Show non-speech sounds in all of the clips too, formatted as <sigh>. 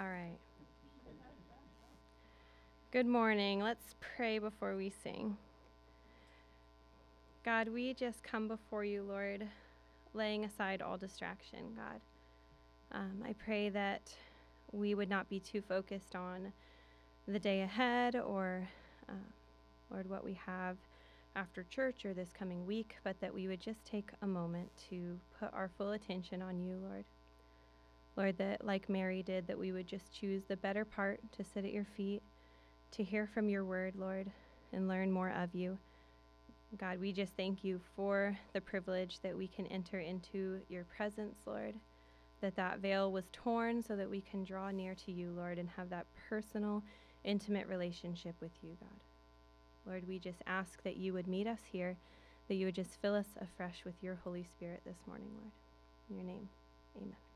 All right. Good morning. Let's pray before we sing. God, we just come before you, Lord, laying aside all distraction, God. Um, I pray that we would not be too focused on the day ahead or, uh, Lord, what we have after church or this coming week, but that we would just take a moment to put our full attention on you, Lord. Lord, that like Mary did, that we would just choose the better part to sit at your feet, to hear from your word, Lord, and learn more of you. God, we just thank you for the privilege that we can enter into your presence, Lord, that that veil was torn so that we can draw near to you, Lord, and have that personal, intimate relationship with you, God. Lord, we just ask that you would meet us here, that you would just fill us afresh with your Holy Spirit this morning, Lord. In your name, amen.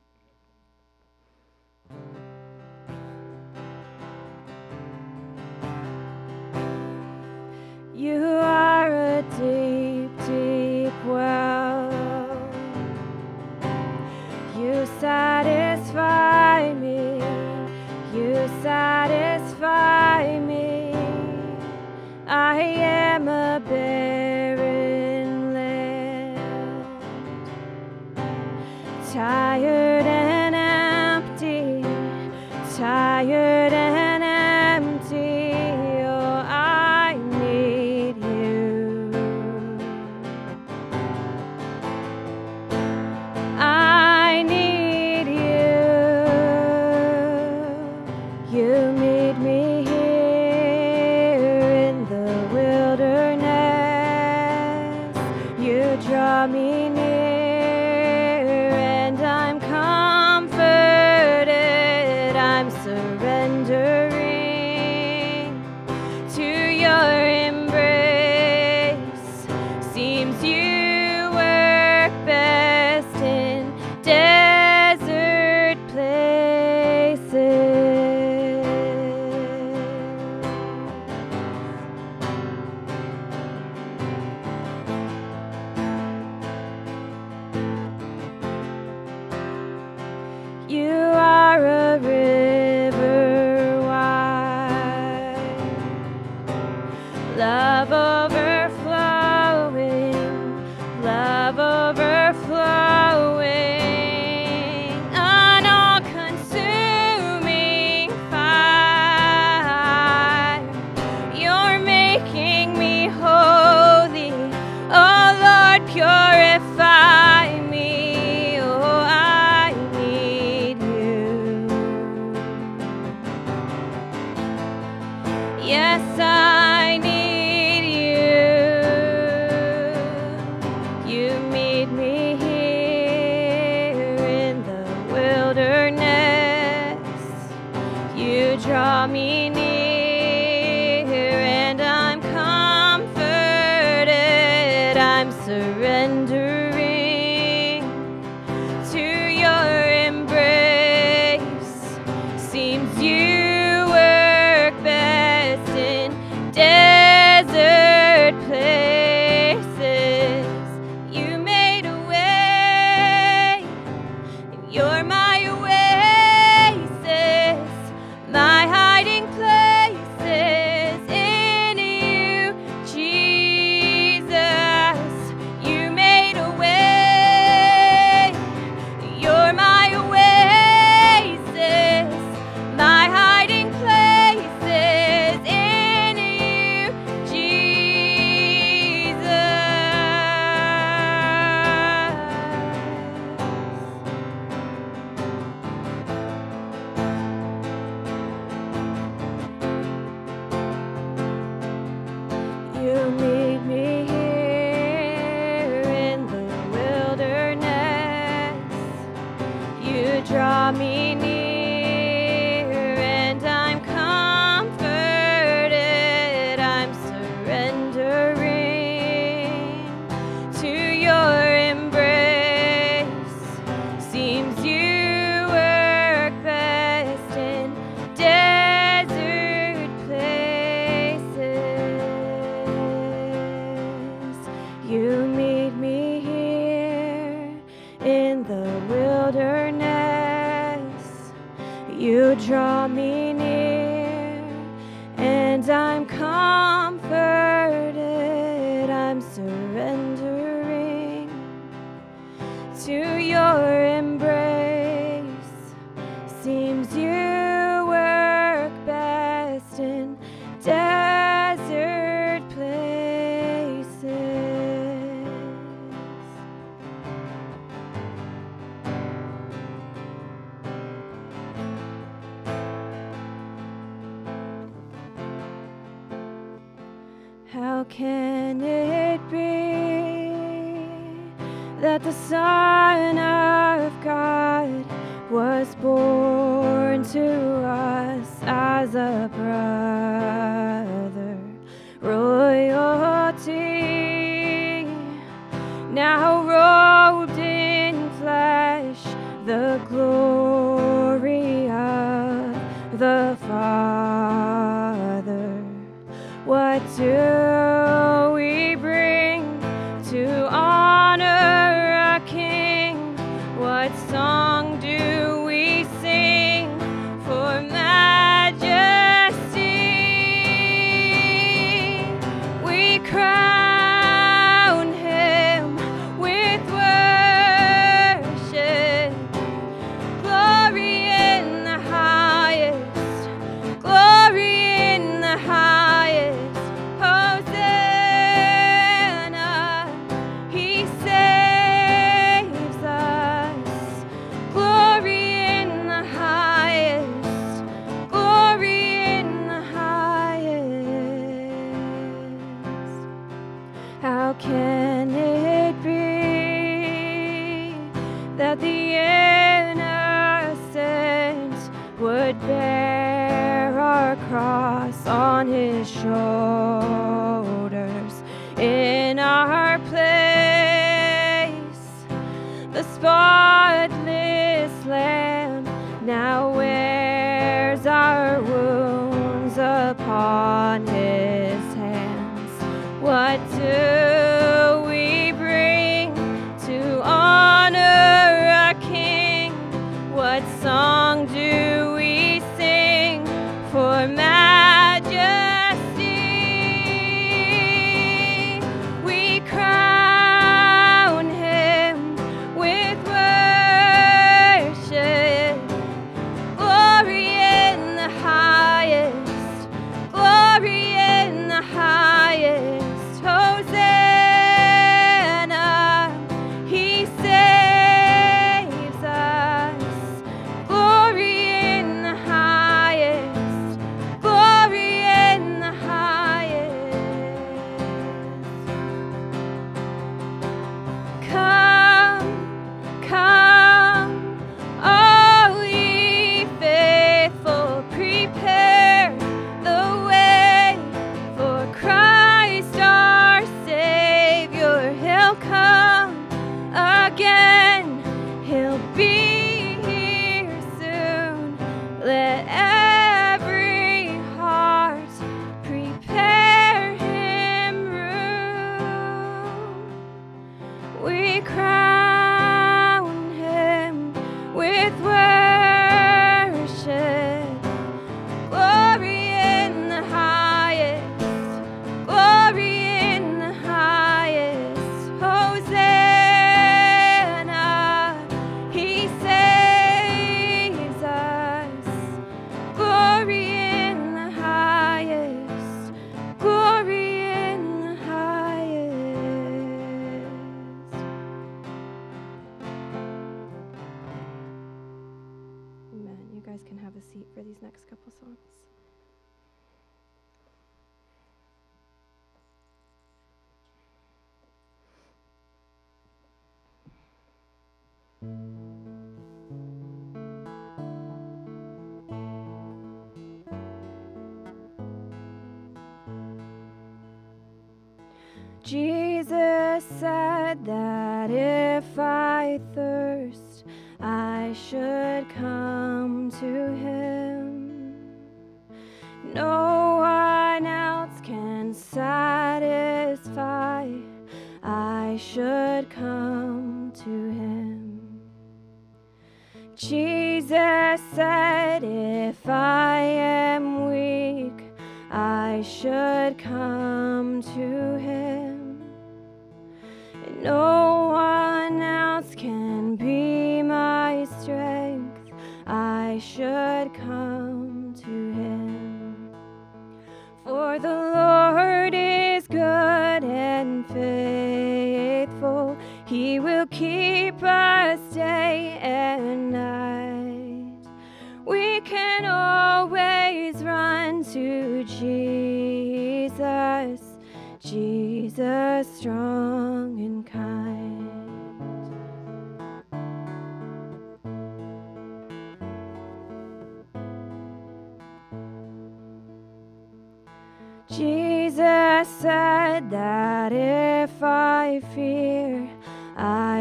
You are a deep, deep well. You satisfy me. You satisfy me. I am a barren land, tired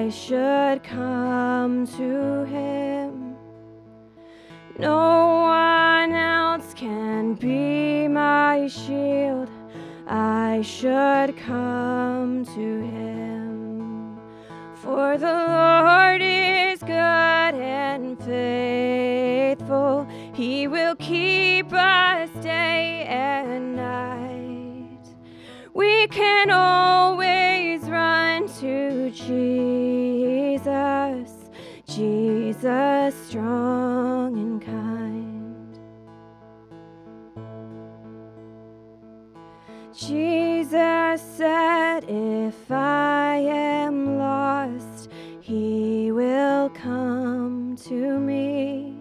I should come to him. No one else can be my shield. I should come to him. For the Lord is good and faithful. He will keep us day and night. We can always to Jesus, Jesus strong and kind. Jesus said, If I am lost, he will come to me.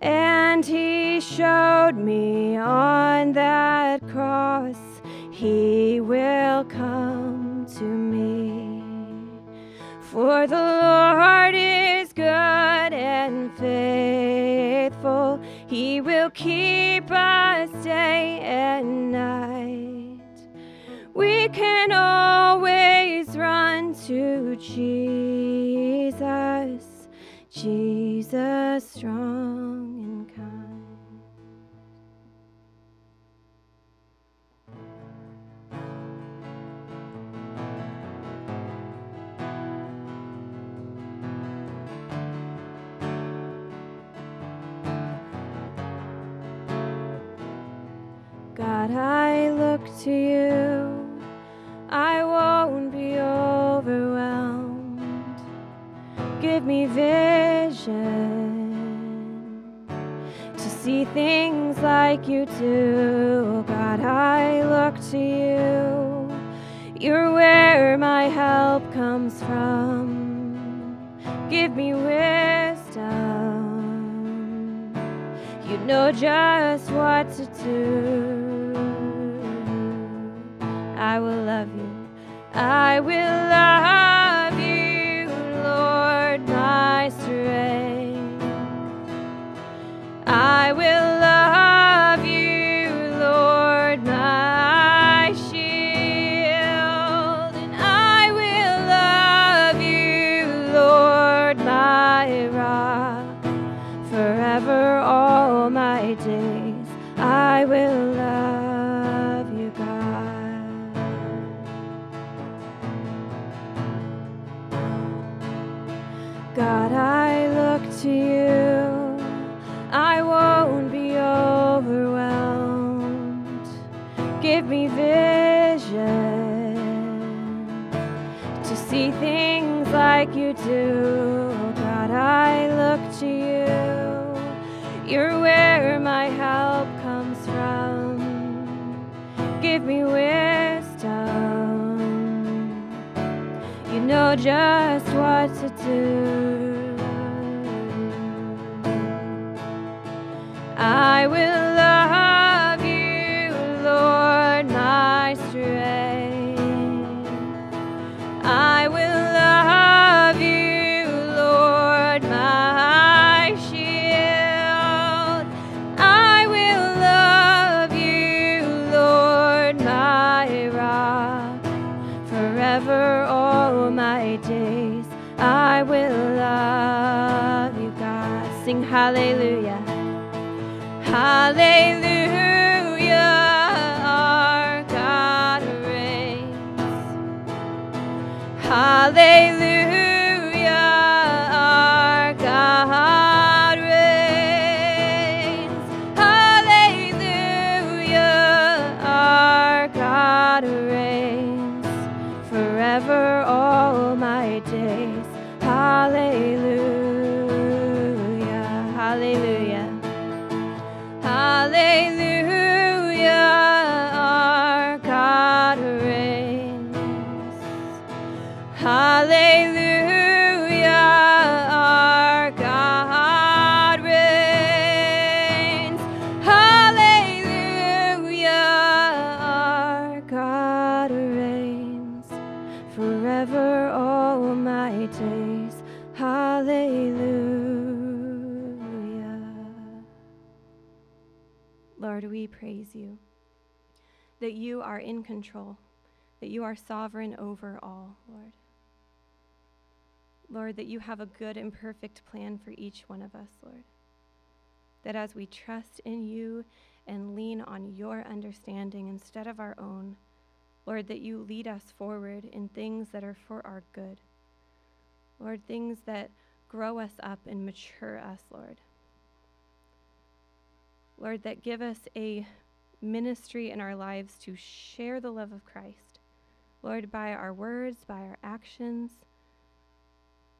And he showed me on that cross, he will come to me. For the Lord is good and faithful, he will keep us day and night. We can always run to Jesus, Jesus strong God, I look to you. I won't be overwhelmed. Give me vision to see things like you do. God, I look to you. You're where my help comes from. Give me wisdom. You know just what to do. I will love you. I will love you, Lord, my strength. I will do. God, I look to you. You're where my help comes from. Give me wisdom. You know just what to do. I will love hallelujah. Hallelujah, control, that you are sovereign over all, Lord. Lord, that you have a good and perfect plan for each one of us, Lord. That as we trust in you and lean on your understanding instead of our own, Lord, that you lead us forward in things that are for our good. Lord, things that grow us up and mature us, Lord. Lord, that give us a ministry in our lives to share the love of Christ. Lord, by our words, by our actions.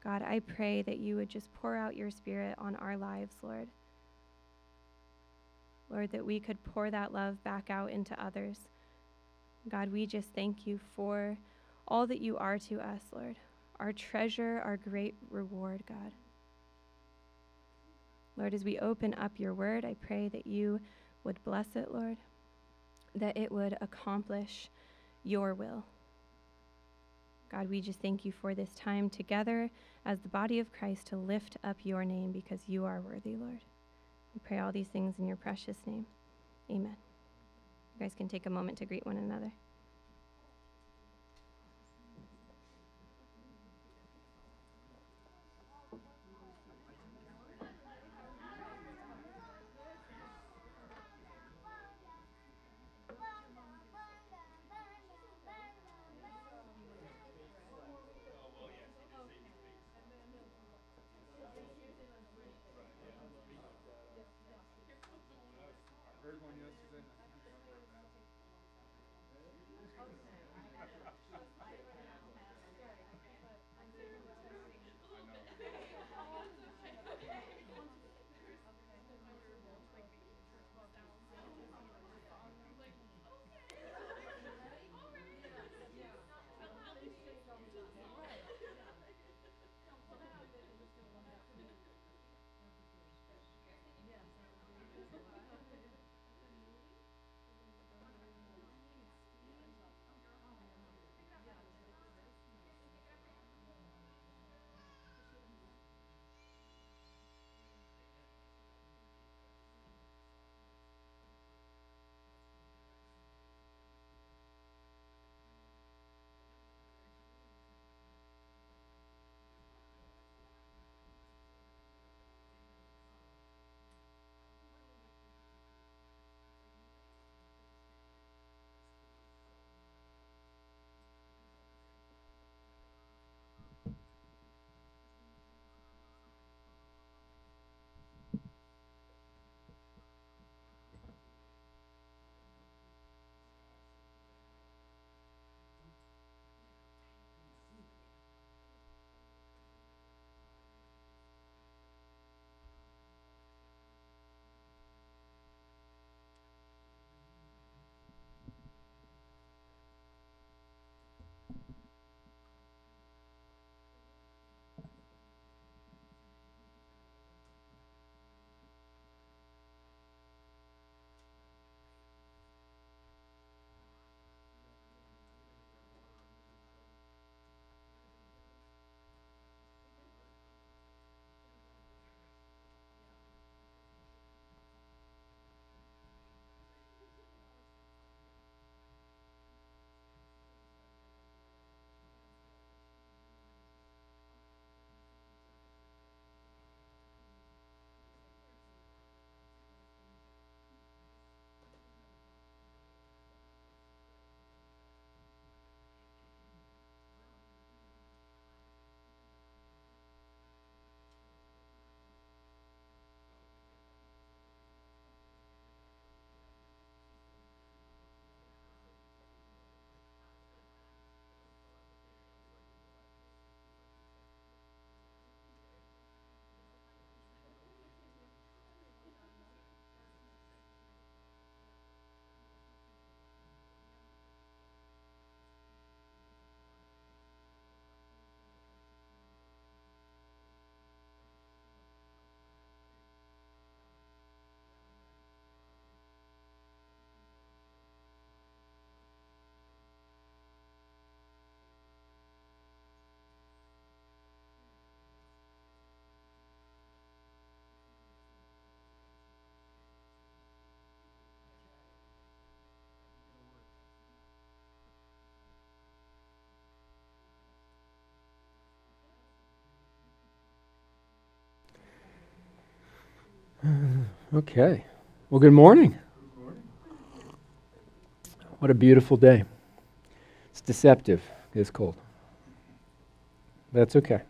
God, I pray that you would just pour out your spirit on our lives, Lord. Lord, that we could pour that love back out into others. God, we just thank you for all that you are to us, Lord. Our treasure, our great reward, God. Lord, as we open up your word, I pray that you would bless it, Lord, that it would accomplish your will. God, we just thank you for this time together as the body of Christ to lift up your name because you are worthy, Lord. We pray all these things in your precious name. Amen. You guys can take a moment to greet one another. <sighs> Okay. Well, good morning. What a beautiful day. It's deceptive. It's cold. That's okay. I'm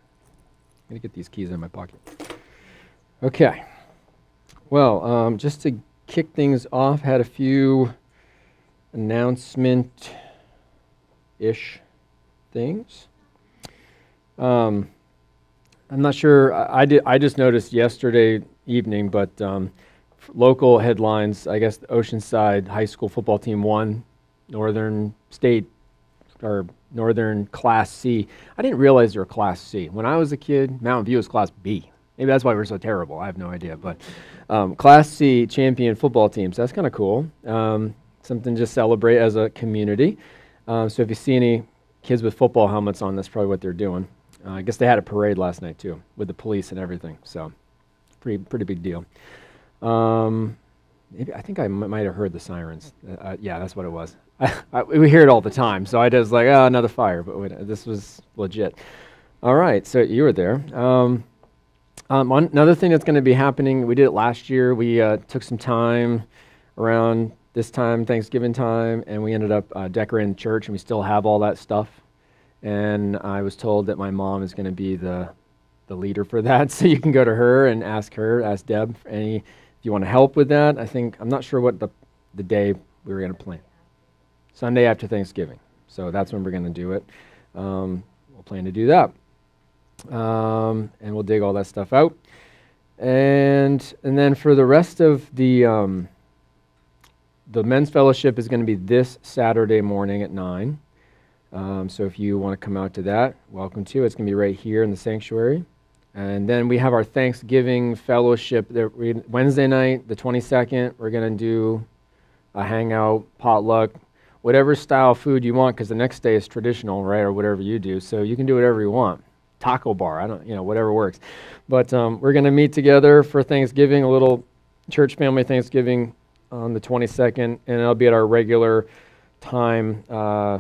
going to get these keys in my pocket. Okay. Well, um, just to kick things off, had a few announcement ish things. Um, I'm not sure. I, I, did. I just noticed yesterday evening, but um, local headlines. I guess Oceanside High School football team won Northern State or Northern Class C. I didn't realize they were Class C. When I was a kid, Mountain View was Class B. Maybe that's why we're so terrible. I have no idea. But um, Class C champion football teams. That's kind of cool. Um, something to celebrate as a community. Um, so if you see any kids with football helmets on, that's probably what they're doing. Uh, I guess they had a parade last night too, with the police and everything. So pretty pretty big deal. Um, maybe I think I might have heard the sirens. Uh, uh yeah, that's what it was. <laughs> I, we hear it all the time, so I was like, oh, another fire. But wait, this was legit. All right, so you were there. Um, um, another thing that's going to be happening, we did it last year. We uh, took some time around this time, Thanksgiving time, and we ended up uh, decorating the church, and we still have all that stuff. And I was told that my mom is going to be the the leader for that, <laughs> so you can go to her and ask her, ask Deb, any if you want to help with that. I think I'm not sure what the the day we were going to plan. Sunday after Thanksgiving, so that's when we're going to do it. Um, we'll plan to do that, um, and we'll dig all that stuff out. And and then for the rest of the um, the men's fellowship is going to be this Saturday morning at 9. Um, so if you want to come out to that, welcome to. It's going to be right here in the sanctuary. And then we have our Thanksgiving fellowship there, Wednesday night, the 22nd. We're going to do a hangout, potluck, whatever style food you want, because the next day is traditional, right, or whatever you do. So you can do whatever you want. Taco bar, I don't, you know, whatever works. But um, we're going to meet together for Thanksgiving, a little church family Thanksgiving on the 22nd, and it'll be at our regular time, uh,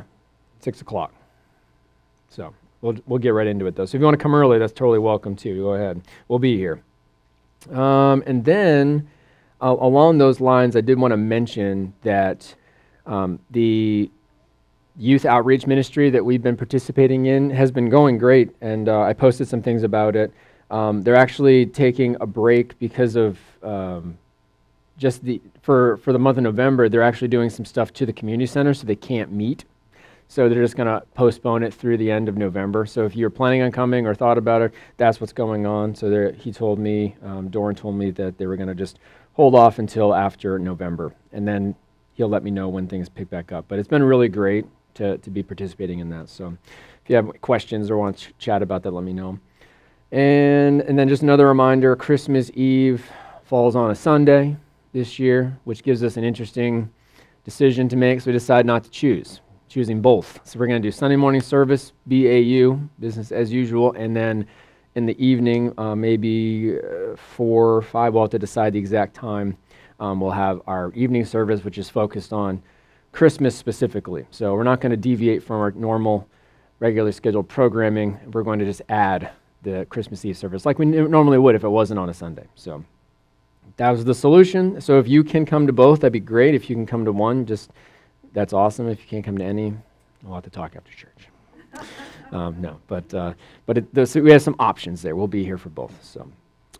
6 o'clock. So we'll, we'll get right into it, though. So if you want to come early, that's totally welcome, too. Go ahead. We'll be here. Um, and then, uh, along those lines, I did want to mention that um, the youth outreach ministry that we've been participating in has been going great, and uh, I posted some things about it. Um, they're actually taking a break because of um, just the for for the month of November, they're actually doing some stuff to the community center, so they can't meet. So they're just going to postpone it through the end of November. So if you're planning on coming or thought about it, that's what's going on. So he told me, um, Doran told me that they were going to just hold off until after November, and then he'll let me know when things pick back up. But it's been really great to to be participating in that. So if you have questions or want to ch- chat about that, let me know. And and then just another reminder: Christmas Eve falls on a Sunday this year, which gives us an interesting decision to make. So we decide not to choose, choosing both. So we're going to do Sunday morning service, BAU, business as usual, and then in the evening, uh, maybe uh, four or five, we'll have to decide the exact time. Um, we'll have our evening service, which is focused on Christmas specifically. So we're not going to deviate from our normal, regularly scheduled programming. We're going to just add the Christmas Eve service like we normally would if it wasn't on a Sunday. So that was the solution. So if you can come to both, that'd be great. If you can come to one, just that's awesome. If you can't come to any, we'll have to talk after church. <laughs> um, no, but uh, but it, we have some options there. We'll be here for both. So.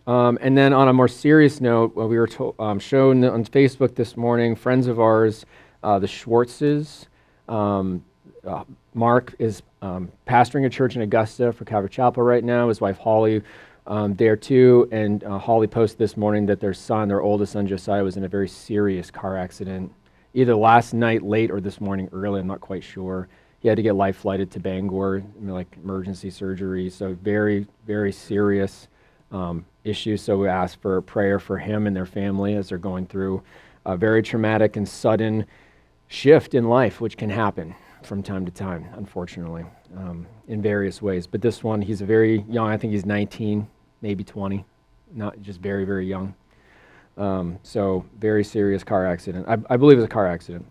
Um, and then on a more serious note, well, we were to, um, shown on Facebook this morning, friends of ours, uh, the Schwartzes. Um, uh, Mark is um, pastoring a church in Augusta for Calvary Chapel right now. His wife Holly um, there too. And uh, Holly posted this morning that their son, their oldest son Josiah, was in a very serious car accident, either last night late or this morning early. I'm not quite sure. He had to get life flighted to Bangor, like emergency surgery. So very, very serious um, issue. So we ask for a prayer for him and their family as they're going through a very traumatic and sudden shift in life, which can happen from time to time, unfortunately, um, in various ways. But this one, he's a very young. I think he's 19 maybe 20, not just very, very young. Um, so very serious car accident. I, I believe it was a car accident.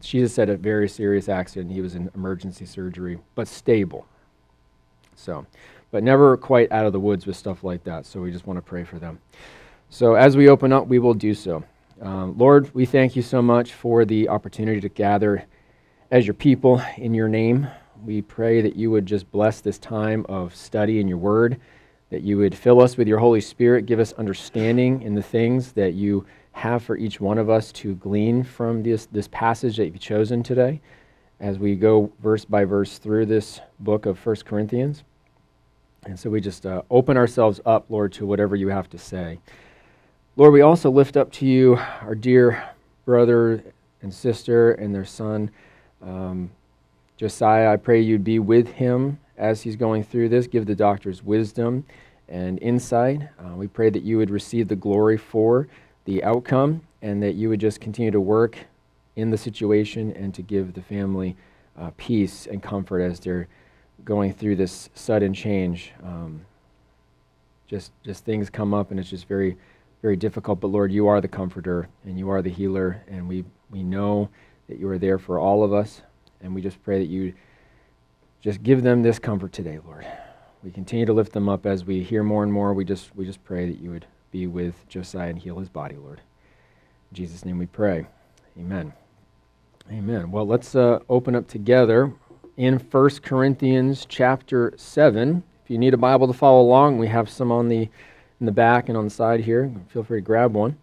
She just said a very serious accident. He was in emergency surgery, but stable. So, but never quite out of the woods with stuff like that. So we just want to pray for them. So as we open up, we will do so. Um, Lord, we thank you so much for the opportunity to gather as your people in your name. We pray that you would just bless this time of study in your word, that you would fill us with your Holy Spirit, give us understanding in the things that you have for each one of us to glean from this, this passage that you've chosen today as we go verse by verse through this book of 1 Corinthians. And so we just uh, open ourselves up, Lord, to whatever you have to say. Lord, we also lift up to you our dear brother and sister and their son, um, Josiah. I pray you'd be with him as he's going through this. Give the doctors wisdom and insight. Uh, we pray that you would receive the glory for the outcome and that you would just continue to work in the situation and to give the family uh, peace and comfort as they're going through this sudden change. Um, just, just things come up and it's just very very difficult, but Lord, you are the comforter and you are the healer, and we, we know that you are there for all of us, and we just pray that you just give them this comfort today, Lord. We continue to lift them up as we hear more and more. We just, we just pray that you would be with Josiah and heal his body, Lord. In Jesus' name we pray. Amen. Amen. Well, let's uh, open up together in 1 Corinthians chapter 7. If you need a Bible to follow along, we have some on the in the back and on the side here. Feel free to grab one.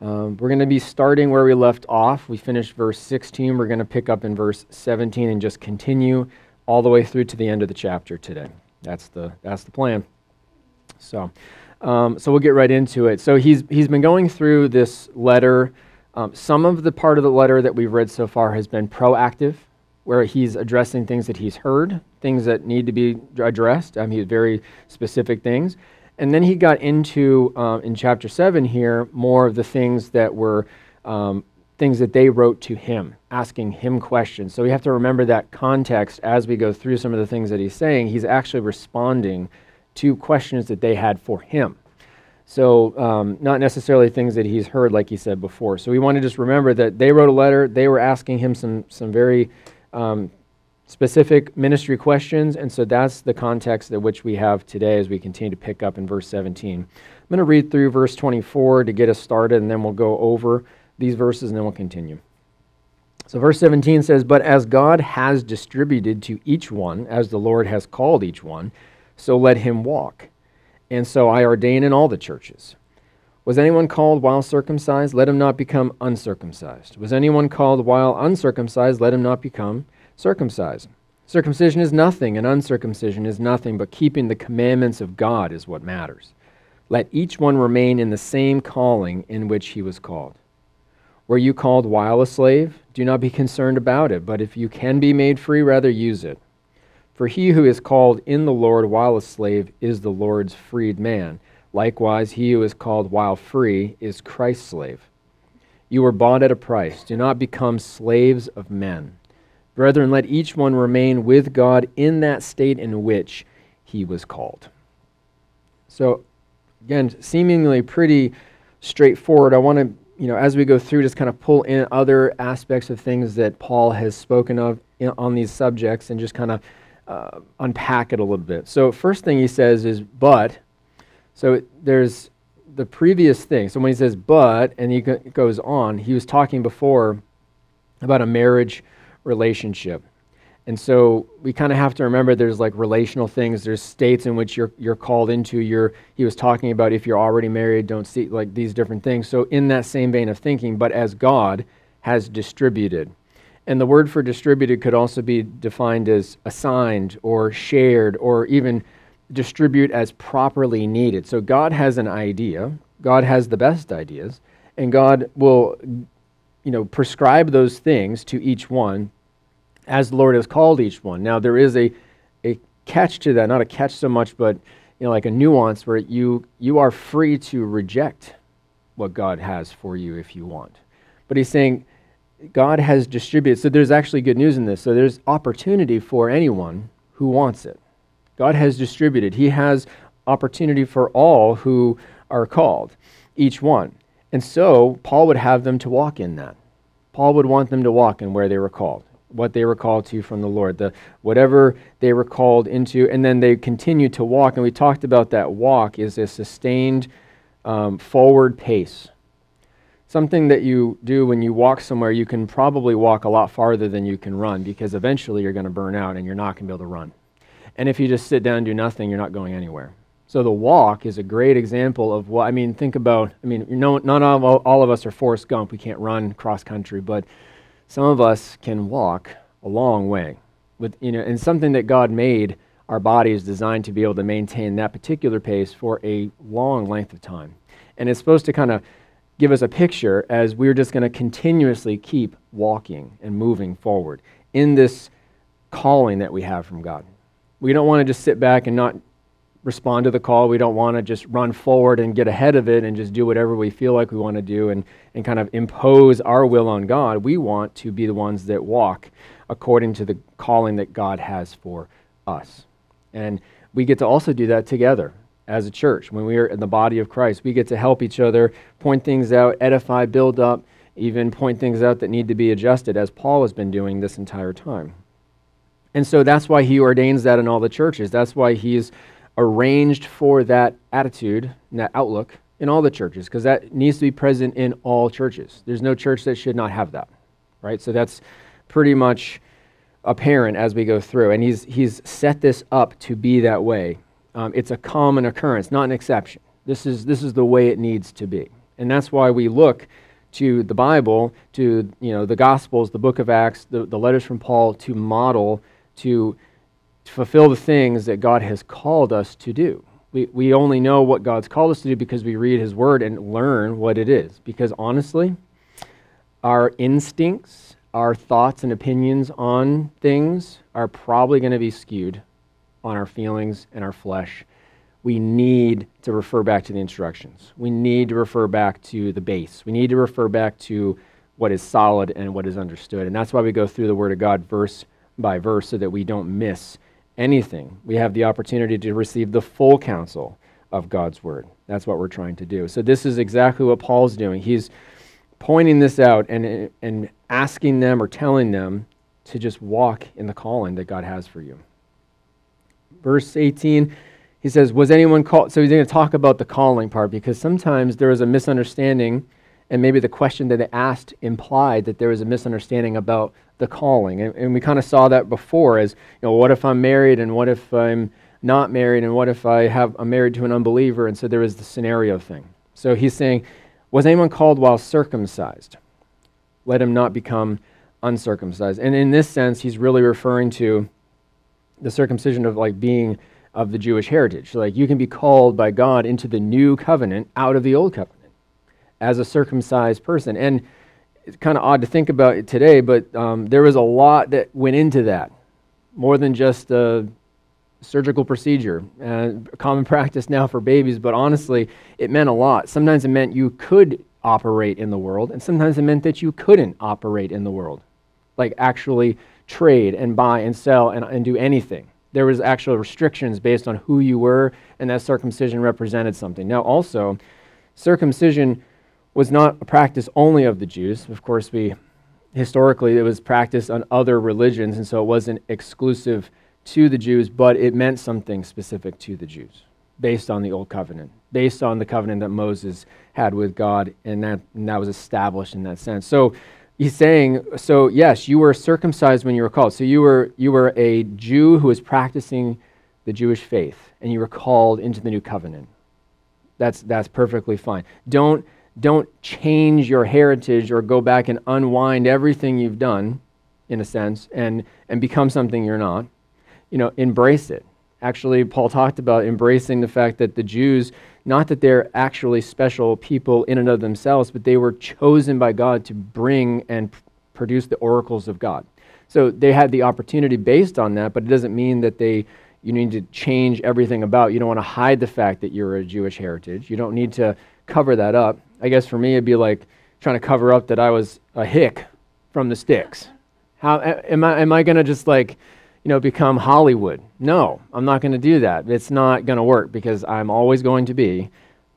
Um, we're going to be starting where we left off. We finished verse 16. We're going to pick up in verse 17 and just continue all the way through to the end of the chapter today. That's the, that's the plan. So, um, so we'll get right into it. So he's, he's been going through this letter. Um, some of the part of the letter that we've read so far has been proactive, where he's addressing things that he's heard, things that need to be addressed. I mean, very specific things. And then he got into, uh, in chapter 7 here, more of the things that were um, things that they wrote to him, asking him questions. So we have to remember that context as we go through some of the things that he's saying. He's actually responding to questions that they had for him. So, um, not necessarily things that he's heard, like he said before. So, we want to just remember that they wrote a letter. They were asking him some, some very um, specific ministry questions, and so that's the context that which we have today as we continue to pick up in verse 17. I'm going to read through verse 24 to get us started, and then we'll go over these verses and then we'll continue. So, verse 17 says, But as God has distributed to each one, as the Lord has called each one, so let him walk. And so I ordain in all the churches. Was anyone called while circumcised? Let him not become uncircumcised. Was anyone called while uncircumcised? Let him not become circumcised. Circumcision is nothing, and uncircumcision is nothing, but keeping the commandments of God is what matters. Let each one remain in the same calling in which he was called. Were you called while a slave? Do not be concerned about it, but if you can be made free, rather use it. For he who is called in the Lord while a slave is the Lord's freed man. Likewise, he who is called while free is Christ's slave. You were bought at a price. Do not become slaves of men. Brethren, let each one remain with God in that state in which he was called. So, again, seemingly pretty straightforward. I want to, you know, as we go through, just kind of pull in other aspects of things that Paul has spoken of in, on these subjects and just kind of uh, unpack it a little bit. So, first thing he says is, but. So, there's the previous thing. So, when he says, but, and he goes on, he was talking before about a marriage relationship. And so we kind of have to remember there's like relational things. There's states in which you're you're called into. You're he was talking about if you're already married, don't see like these different things. So in that same vein of thinking, but as God has distributed. And the word for distributed could also be defined as assigned or shared or even distribute as properly needed. So God has an idea. God has the best ideas, and God will you know prescribe those things to each one as the Lord has called each one. Now, there is a, a catch to that, not a catch so much, but you know, like a nuance where you, you are free to reject what God has for you if you want. But he's saying God has distributed. So there's actually good news in this. So there's opportunity for anyone who wants it. God has distributed. He has opportunity for all who are called, each one. And so Paul would have them to walk in that. Paul would want them to walk in where they were called what they were called to you from the Lord, the whatever they were called into, and then they continued to walk. And we talked about that walk is a sustained um, forward pace. Something that you do when you walk somewhere, you can probably walk a lot farther than you can run because eventually you're going to burn out and you're not going to be able to run. And if you just sit down and do nothing, you're not going anywhere. So the walk is a great example of what I mean. Think about I mean, know, not all, all of us are Forrest Gump. We can't run cross country, but some of us can walk a long way. With you know, and something that God made our body is designed to be able to maintain that particular pace for a long length of time. And it's supposed to kind of give us a picture as we're just going to continuously keep walking and moving forward in this calling that we have from God. We don't want to just sit back and not respond to the call. We don't want to just run forward and get ahead of it and just do whatever we feel like we want to do and, and kind of impose our will on God. We want to be the ones that walk according to the calling that God has for us. And we get to also do that together as a church. When we are in the body of Christ, we get to help each other, point things out, edify, build up, even point things out that need to be adjusted, as Paul has been doing this entire time. And so that's why he ordains that in all the churches. That's why he's arranged for that attitude and that outlook in all the churches, because that needs to be present in all churches. There's no church that should not have that, right? So that's pretty much apparent as we go through. And he's, he's set this up to be that way. Um, it's a common occurrence, not an exception. This is, this is the way it needs to be. And that's why we look to the Bible, to you know, the Gospels, the book of Acts, the, the letters from Paul to model, to to fulfill the things that God has called us to do. We, we only know what God's called us to do because we read His Word and learn what it is. Because honestly, our instincts, our thoughts and opinions on things are probably going to be skewed on our feelings and our flesh. We need to refer back to the instructions. We need to refer back to the base. We need to refer back to what is solid and what is understood. And that's why we go through the Word of God verse by verse so that we don't miss anything, we have the opportunity to receive the full counsel of God's word. That's what we're trying to do. So, this is exactly what Paul's doing. He's pointing this out and, and asking them or telling them to just walk in the calling that God has for you. Verse 18, he says, Was anyone called? So, he's going to talk about the calling part because sometimes there is a misunderstanding, and maybe the question that they asked implied that there was a misunderstanding about the calling. And, and we kind of saw that before as, you know, what if I'm married and what if I'm not married and what if I have I'm married to an unbeliever? And so there was the scenario thing. So he's saying, was anyone called while circumcised? Let him not become uncircumcised. And in this sense, he's really referring to the circumcision of like being of the Jewish heritage. Like you can be called by God into the new covenant out of the old covenant as a circumcised person. And it's kind of odd to think about it today, but um, there was a lot that went into that, more than just a surgical procedure. Uh, common <laughs> practice now for babies, but honestly, it meant a lot. Sometimes it meant you could operate in the world, and sometimes it meant that you couldn't operate in the world, like actually trade and buy and sell and, and do anything. There was actual restrictions based on who you were, and that circumcision represented something. Now, also, circumcision was not a practice only of the Jews. Of course, we historically it was practiced on other religions, and so it wasn't exclusive to the Jews, but it meant something specific to the Jews based on the old covenant, based on the covenant that Moses had with God, and that, and that was established in that sense. So he's saying, so yes, you were circumcised when you were called. So you were you were a Jew who was practicing the Jewish faith, and you were called into the new covenant. That's that's perfectly fine. Don't don't change your heritage or go back and unwind everything you've done, in a sense, and, and become something you're not. You know, embrace it. Actually, Paul talked about embracing the fact that the Jews, not that they're actually special people in and of themselves, but they were chosen by God to bring and p- produce the oracles of God. So they had the opportunity based on that, but it doesn't mean that they you need to change everything about. You don't want to hide the fact that you're a Jewish heritage. You don't need to cover that up. I guess for me, it'd be like trying to cover up that I was a hick from the sticks. How am I? Am I going to just like, you know, become Hollywood? No, I'm not going to do that. It's not going to work because I'm always going to be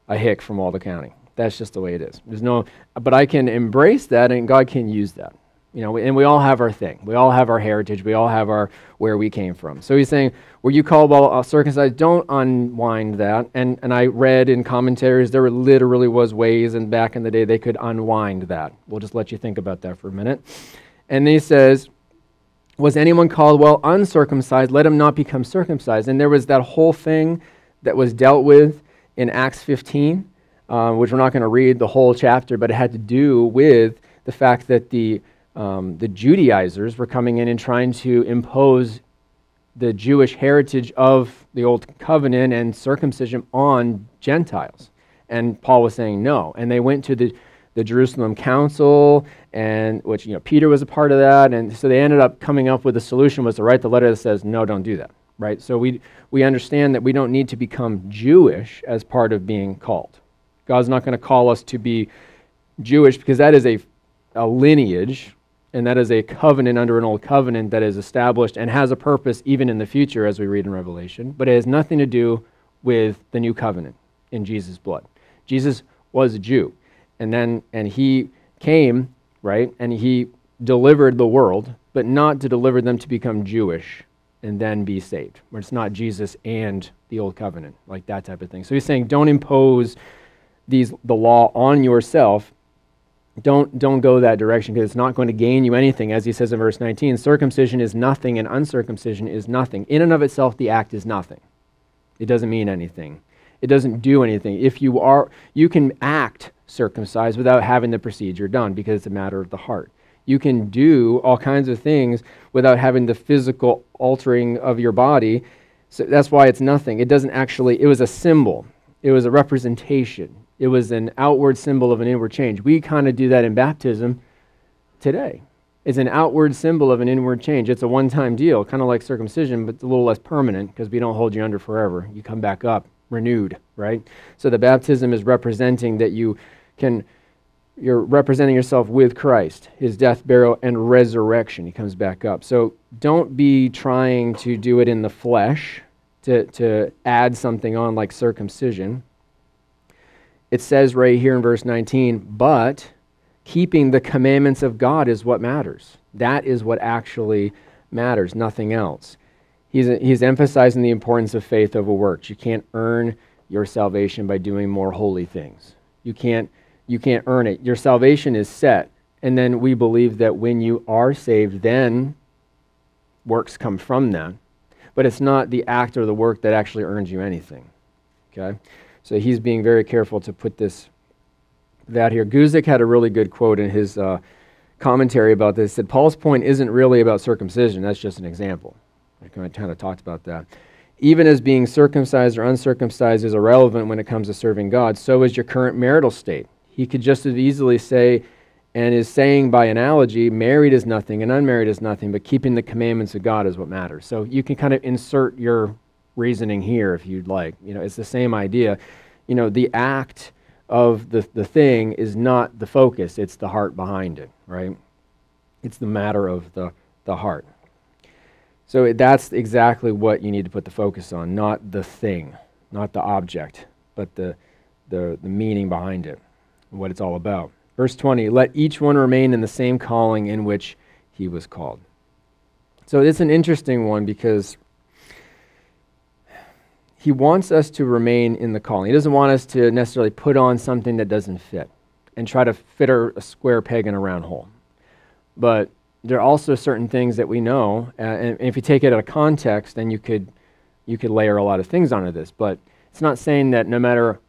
a hick from Waldo County. That's just the way it is. There's no, but I can embrace that, and God can use that. You know, and we all have our thing. We all have our heritage. We all have our where we came from. So he's saying, were you called while circumcised? Don't unwind that. And and I read in commentaries there literally was ways, and back in the day they could unwind that. We'll just let you think about that for a minute. And he says, was anyone called well uncircumcised? Let him not become circumcised. And there was that whole thing that was dealt with in Acts 15, uh, which we're not going to read the whole chapter, but it had to do with the fact that the, um, the Judaizers were coming in and trying to impose the Jewish heritage of the Old Covenant and circumcision on Gentiles. And Paul was saying no. And they went to the, the Jerusalem Council, and which you know Peter was a part of that. And so they ended up coming up with a solution was to write the letter that says, no, don't do that right? So we, we understand that we don't need to become Jewish as part of being called. God's not going to call us to be Jewish because that is a, a lineage and that is a covenant under an old covenant that is established and has a purpose even in the future, as we read in Revelation. But it has nothing to do with the new covenant in Jesus' blood. Jesus was a Jew, and then and he came right, and he delivered the world, but not to deliver them to become Jewish and then be saved, where it's not Jesus and the old covenant, like that type of thing. So he's saying, don't impose these the law on yourself. Don't don't go that direction because it's not going to gain you anything, as he says in verse 19. Circumcision is nothing, and uncircumcision is nothing. In and of itself, the act is nothing. It doesn't mean anything. It doesn't do anything. If you are, you can act circumcised without having the procedure done because it's a matter of the heart you can do all kinds of things without having the physical altering of your body. So that's why it's nothing. It doesn't actually, it was a symbol, it was a representation, it was an outward symbol of an inward change. We kind of do that in baptism today. It's an outward symbol of an inward change. It's a one time deal, kind of like circumcision, but a little less permanent because we don't hold you under forever. You come back up renewed, right? So the baptism is representing that you can you're representing yourself with Christ, his death, burial, and resurrection. He comes back up. So don't be trying to do it in the flesh to, to add something on like circumcision. It says right here in verse 19, but keeping the commandments of God is what matters. That is what actually matters, nothing else. He's, he's emphasizing the importance of faith over works. You can't earn your salvation by doing more holy things. You can't you can't earn it. Your salvation is set. And then we believe that when you are saved, then works come from that. But it's not the act or the work that actually earns you anything. Okay? So he's being very careful to put this that here. Guzik had a really good quote in his uh, commentary about this. He said Paul's point isn't really about circumcision. That's just an example. I kind of talked about that. Even as being circumcised or uncircumcised is irrelevant when it comes to serving God, so is your current marital state. He could just as easily say, and is saying by analogy, married is nothing and unmarried is nothing, but keeping the commandments of God is what matters. So you can kind of insert your reasoning here if you'd like. You know, it's the same idea. You know, the act of the, the thing is not the focus, it's the heart behind it, right? It's the matter of the, the heart. So it, that's exactly what you need to put the focus on, not the thing, not the object, but the, the, the meaning behind it what it's all about. Verse 20 Let each one remain in the same calling in which he was called. So it's an interesting one because he wants us to remain in the calling. He doesn't want us to necessarily put on something that doesn't fit and try to fit a square peg in a round hole. But there are also certain things that we know, uh, and if you take it out of context, then you could you could layer a lot of things onto this. But it's not saying that no matter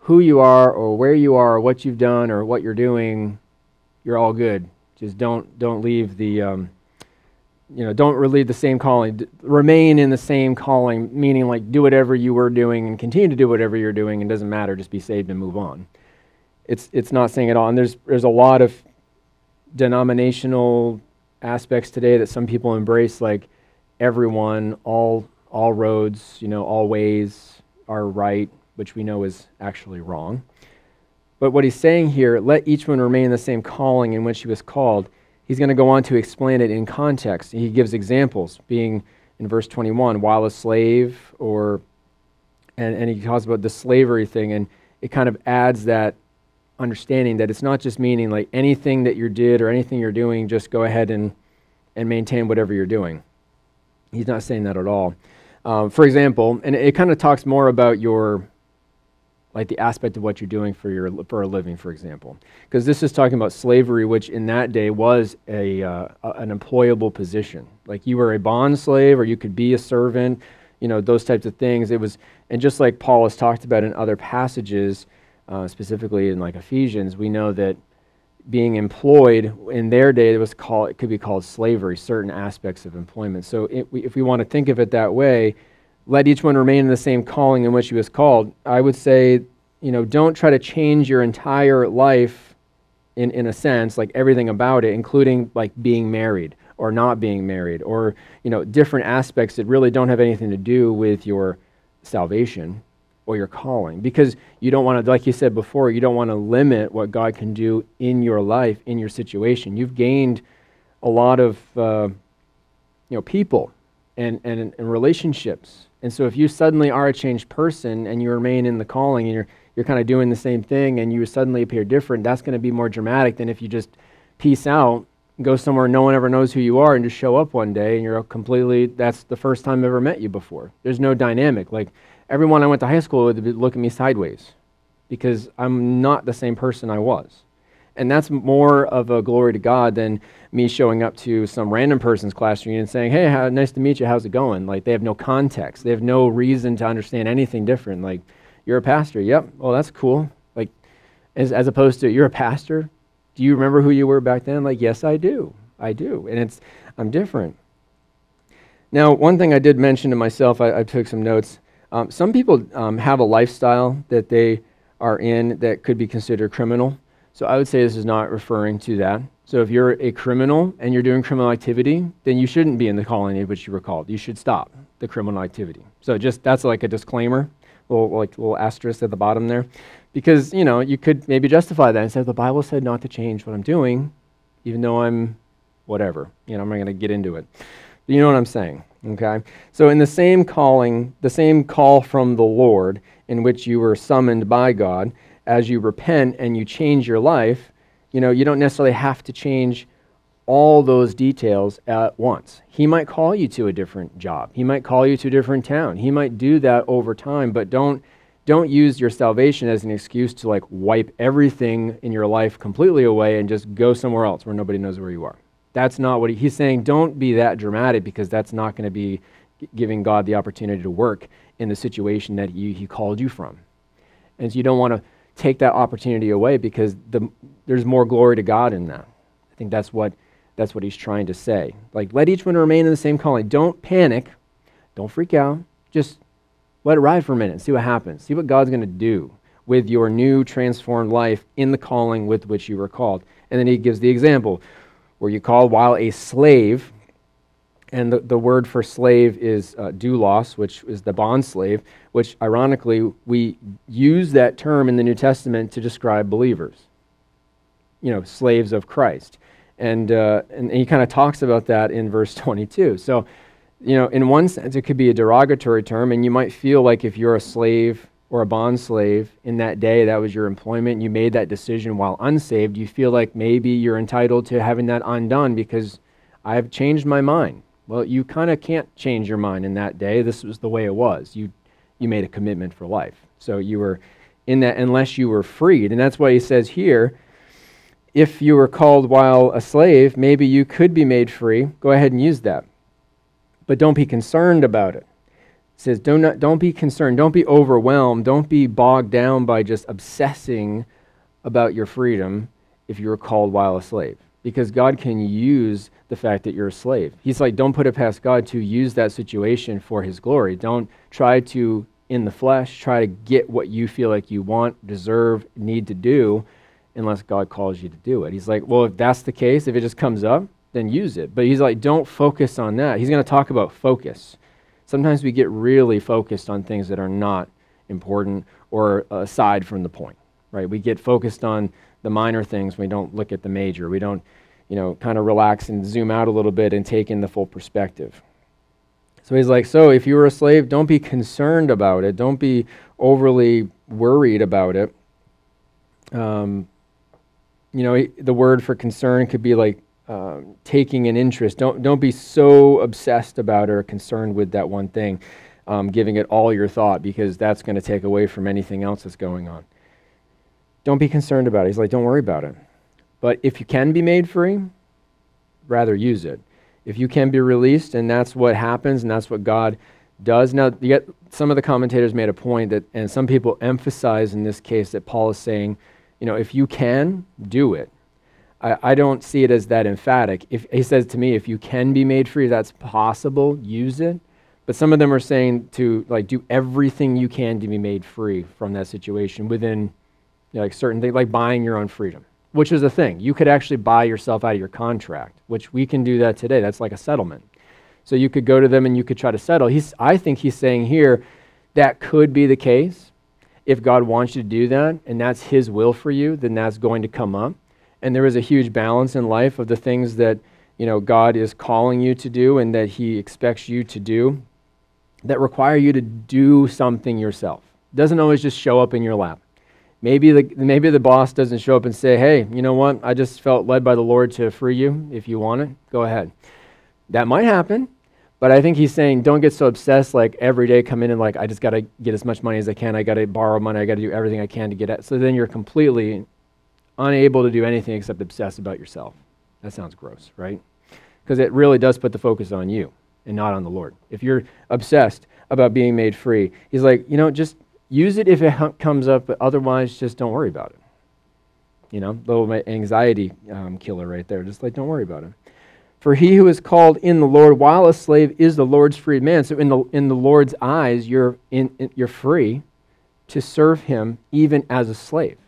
who you are or where you are or what you've done or what you're doing, you're all good. Just don't don't leave the um, you know don't relieve the same calling. D- remain in the same calling, meaning like do whatever you were doing and continue to do whatever you're doing. and doesn't matter. Just be saved and move on. It's it's not saying at all. And there's there's a lot of denominational aspects today that some people embrace, like everyone, all all roads, you know, all ways are right which we know is actually wrong. But what he's saying here, let each one remain in the same calling in which he was called, he's going to go on to explain it in context. He gives examples, being in verse 21, while a slave, or, and, and he talks about the slavery thing, and it kind of adds that understanding that it's not just meaning like anything that you did or anything you're doing, just go ahead and, and maintain whatever you're doing. He's not saying that at all. Um, for example, and it, it kind of talks more about your like the aspect of what you're doing for your for a living, for example, because this is talking about slavery, which in that day was a, uh, an employable position. Like you were a bond slave, or you could be a servant, you know, those types of things. It was, and just like Paul has talked about in other passages, uh, specifically in like Ephesians, we know that being employed in their day it was called it could be called slavery certain aspects of employment so it, we, if we want to think of it that way let each one remain in the same calling in which he was called i would say you know don't try to change your entire life in, in a sense like everything about it including like being married or not being married or you know different aspects that really don't have anything to do with your salvation or your calling. Because you don't want to like you said before you don't want to limit what god can do in your life in your situation. You've gained a lot of uh, you know people and, and, and relationships and so if you suddenly are a changed person and you remain in the calling and you're, you're kind of doing the same thing and you suddenly appear different that's going to be more dramatic than if you just peace out go somewhere no one ever knows who you are and just show up one day and you're completely that's the first time i've ever met you before there's no dynamic like everyone I went to high school with would look at me sideways because I'm not the same person I was. And that's more of a glory to God than me showing up to some random person's class reunion and saying, hey, how, nice to meet you. How's it going? Like, they have no context. They have no reason to understand anything different. Like, you're a pastor. Yep. Well, that's cool. Like, as, as opposed to, you're a pastor. Do you remember who you were back then? Like, yes, I do. I do. And it's, I'm different. Now, one thing I did mention to myself, I, I took some notes. Um, some people um, have a lifestyle that they are in that could be considered criminal. So I would say this is not referring to that. So if you're a criminal and you're doing criminal activity, then you shouldn't be in the calling which you were called. You should stop the criminal activity. So just that's like a disclaimer, little like little asterisk at the bottom there, because you know you could maybe justify that and say the Bible said not to change what I'm doing, even though I'm whatever. You know I'm not going to get into it. But you know what I'm saying. Okay? So, in the same calling, the same call from the Lord in which you were summoned by God, as you repent and you change your life, you know, you don't necessarily have to change all those details at once. He might call you to a different job. He might call you to a different town. He might do that over time, but don't don't use your salvation as an excuse to like wipe everything in your life completely away and just go somewhere else where nobody knows where you are. That's not what he, he's saying. Don't be that dramatic because that's not going to be giving God the opportunity to work in the situation that he, he called you from. And so you don't want to take that opportunity away because the, there's more glory to God in that. I think that's what, that's what he's trying to say. Like, let each one remain in the same calling. Don't panic. Don't freak out. Just let it ride for a minute and see what happens. See what God's going to do with your new transformed life in the calling with which you were called. And then he gives the example were you called while a slave? And the, the word for slave is uh, doulos, which is the bond slave, which ironically, we use that term in the New Testament to describe believers, you know, slaves of Christ. And, uh, and he kind of talks about that in verse <laughs> 22. So, you know, in one sense, it could be a derogatory term, and you might feel like if you're a slave or a bond slave in that day, that was your employment, you made that decision while unsaved, you feel like maybe you're entitled to having that undone because I've changed my mind. Well, you kind of can't change your mind in that day. This was the way it was. You, you made a commitment for life. So you were in that unless you were freed. And that's why he says here if you were called while a slave, maybe you could be made free. Go ahead and use that. But don't be concerned about it says, don't, not, don't be concerned, don't be overwhelmed, don't be bogged down by just obsessing about your freedom if you were called while a slave. Because God can use the fact that you're a slave. He's like, don't put it past God to use that situation for His glory. Don't try to, in the flesh, try to get what you feel like you want, deserve, need to do, unless God calls you to do it. He's like, well, if that's the case, if it just comes up, then use it. But He's like, don't focus on that. He's going to talk about focus sometimes we get really focused on things that are not important or aside from the point, right? We get focused on the minor things. We don't look at the major. We don't, you know, kind of relax and zoom out a little bit and take in the full perspective. So he's like, so if you were a slave, don't be concerned about it. Don't be overly worried about it. um, you know, the word for concern could be like um, taking an interest. Don't don't be so obsessed about or concerned with that one thing, um, giving it all your thought because that's going to take away from anything else that's going on. Don't be concerned about it. He's like, don't worry about it. But if you can be made free, rather use it. If you can be released, and that's what happens, and that's what God does. Now, yet some of the commentators made a point that, and some people emphasize in this case that Paul is saying, you know, if you can, do it. I, I don't see it as that emphatic. If he says to me, if you can be made free, that's possible, use it. But some of them are saying to like do everything you can to be made free from that situation within know, like certain things, like buying your own freedom, which is a thing. You could actually buy yourself out of your contract, which we can do that today. That's like a settlement. So you could go to them and you could try to settle. He's, I think he's saying here that could be the case. If God wants you to do that and that's his will for you, then that's going to come up and there is a huge balance in life of the things that you know God is calling you to do and that He expects you to do that require you to do something yourself. It doesn't always just show up in your lap. Maybe the, maybe the boss doesn't show up and say, hey, you know what? I just felt led by the Lord to free you. If you want it, go ahead. That might happen, but I think he's saying don't get so obsessed like every day come in and like, I just got to get as much money as I can. I got to borrow money. I got to do everything I can to get it. So then you're completely unable to do anything except obsess about yourself. That sounds gross, right? Because it really does put the focus on you and not on the Lord. If you're obsessed about being made free, He's like, you know, just use it if it <laughs> comes up, but otherwise, just don't worry about it. You know, little anxiety um, killer right there. Just like, don't worry about it. For he who is called in the Lord while a slave is the Lord's freed man. So in the in the Lord's eyes, you're in, in, you're free to serve him even as a slave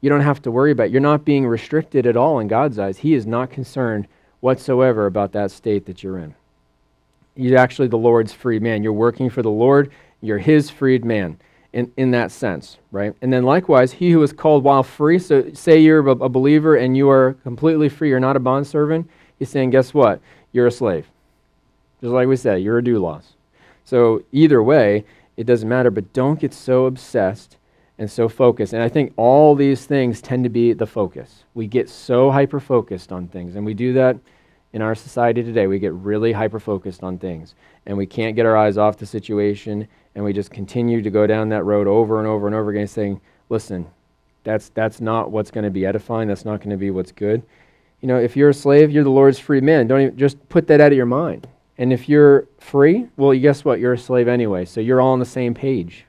you don't have to worry about it. You're not being restricted at all in God's eyes. He is not concerned whatsoever about that state that you're in. You're actually the Lord's freed man. You're working for the Lord, you're his freed man in, in that sense, right? And then likewise, he who is called while free, so say you're a, a believer and you are completely free, you're not a bondservant, he's saying, guess what? You're a slave. Just like we said, you're a doulos. So either way, it doesn't matter, but don't get so obsessed and so focused. And I think all these things tend to be the focus. We get so hyper focused on things, and we do that in our society today. We get really hyper focused on things, and we can't get our eyes off the situation, and we just continue to go down that road over and over and over again, saying, "Listen, that's that's not what's going to be edifying. That's not going to be what's good." You know, if you're a slave, you're the Lord's free man. Don't even just put that out of your mind. And if you're free, well, guess what? You're a slave anyway. So you're all on the same page.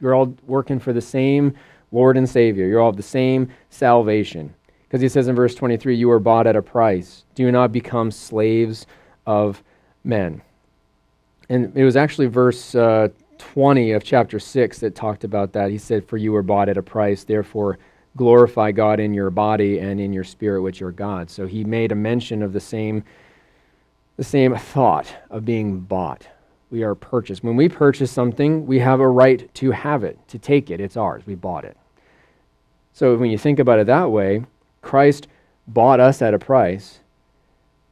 You're all working for the same Lord and Savior. You're all of the same salvation. Because he says in verse 23, You are bought at a price. Do not become slaves of men. And it was actually verse uh, 20 of chapter 6 that talked about that. He said, For you were bought at a price, therefore glorify God in your body and in your spirit, which are God. So he made a mention of the same, the same thought of being bought we are purchased. When we purchase something, we have a right to have it, to take it. It's ours. We bought it. So when you think about it that way, Christ bought us at a price.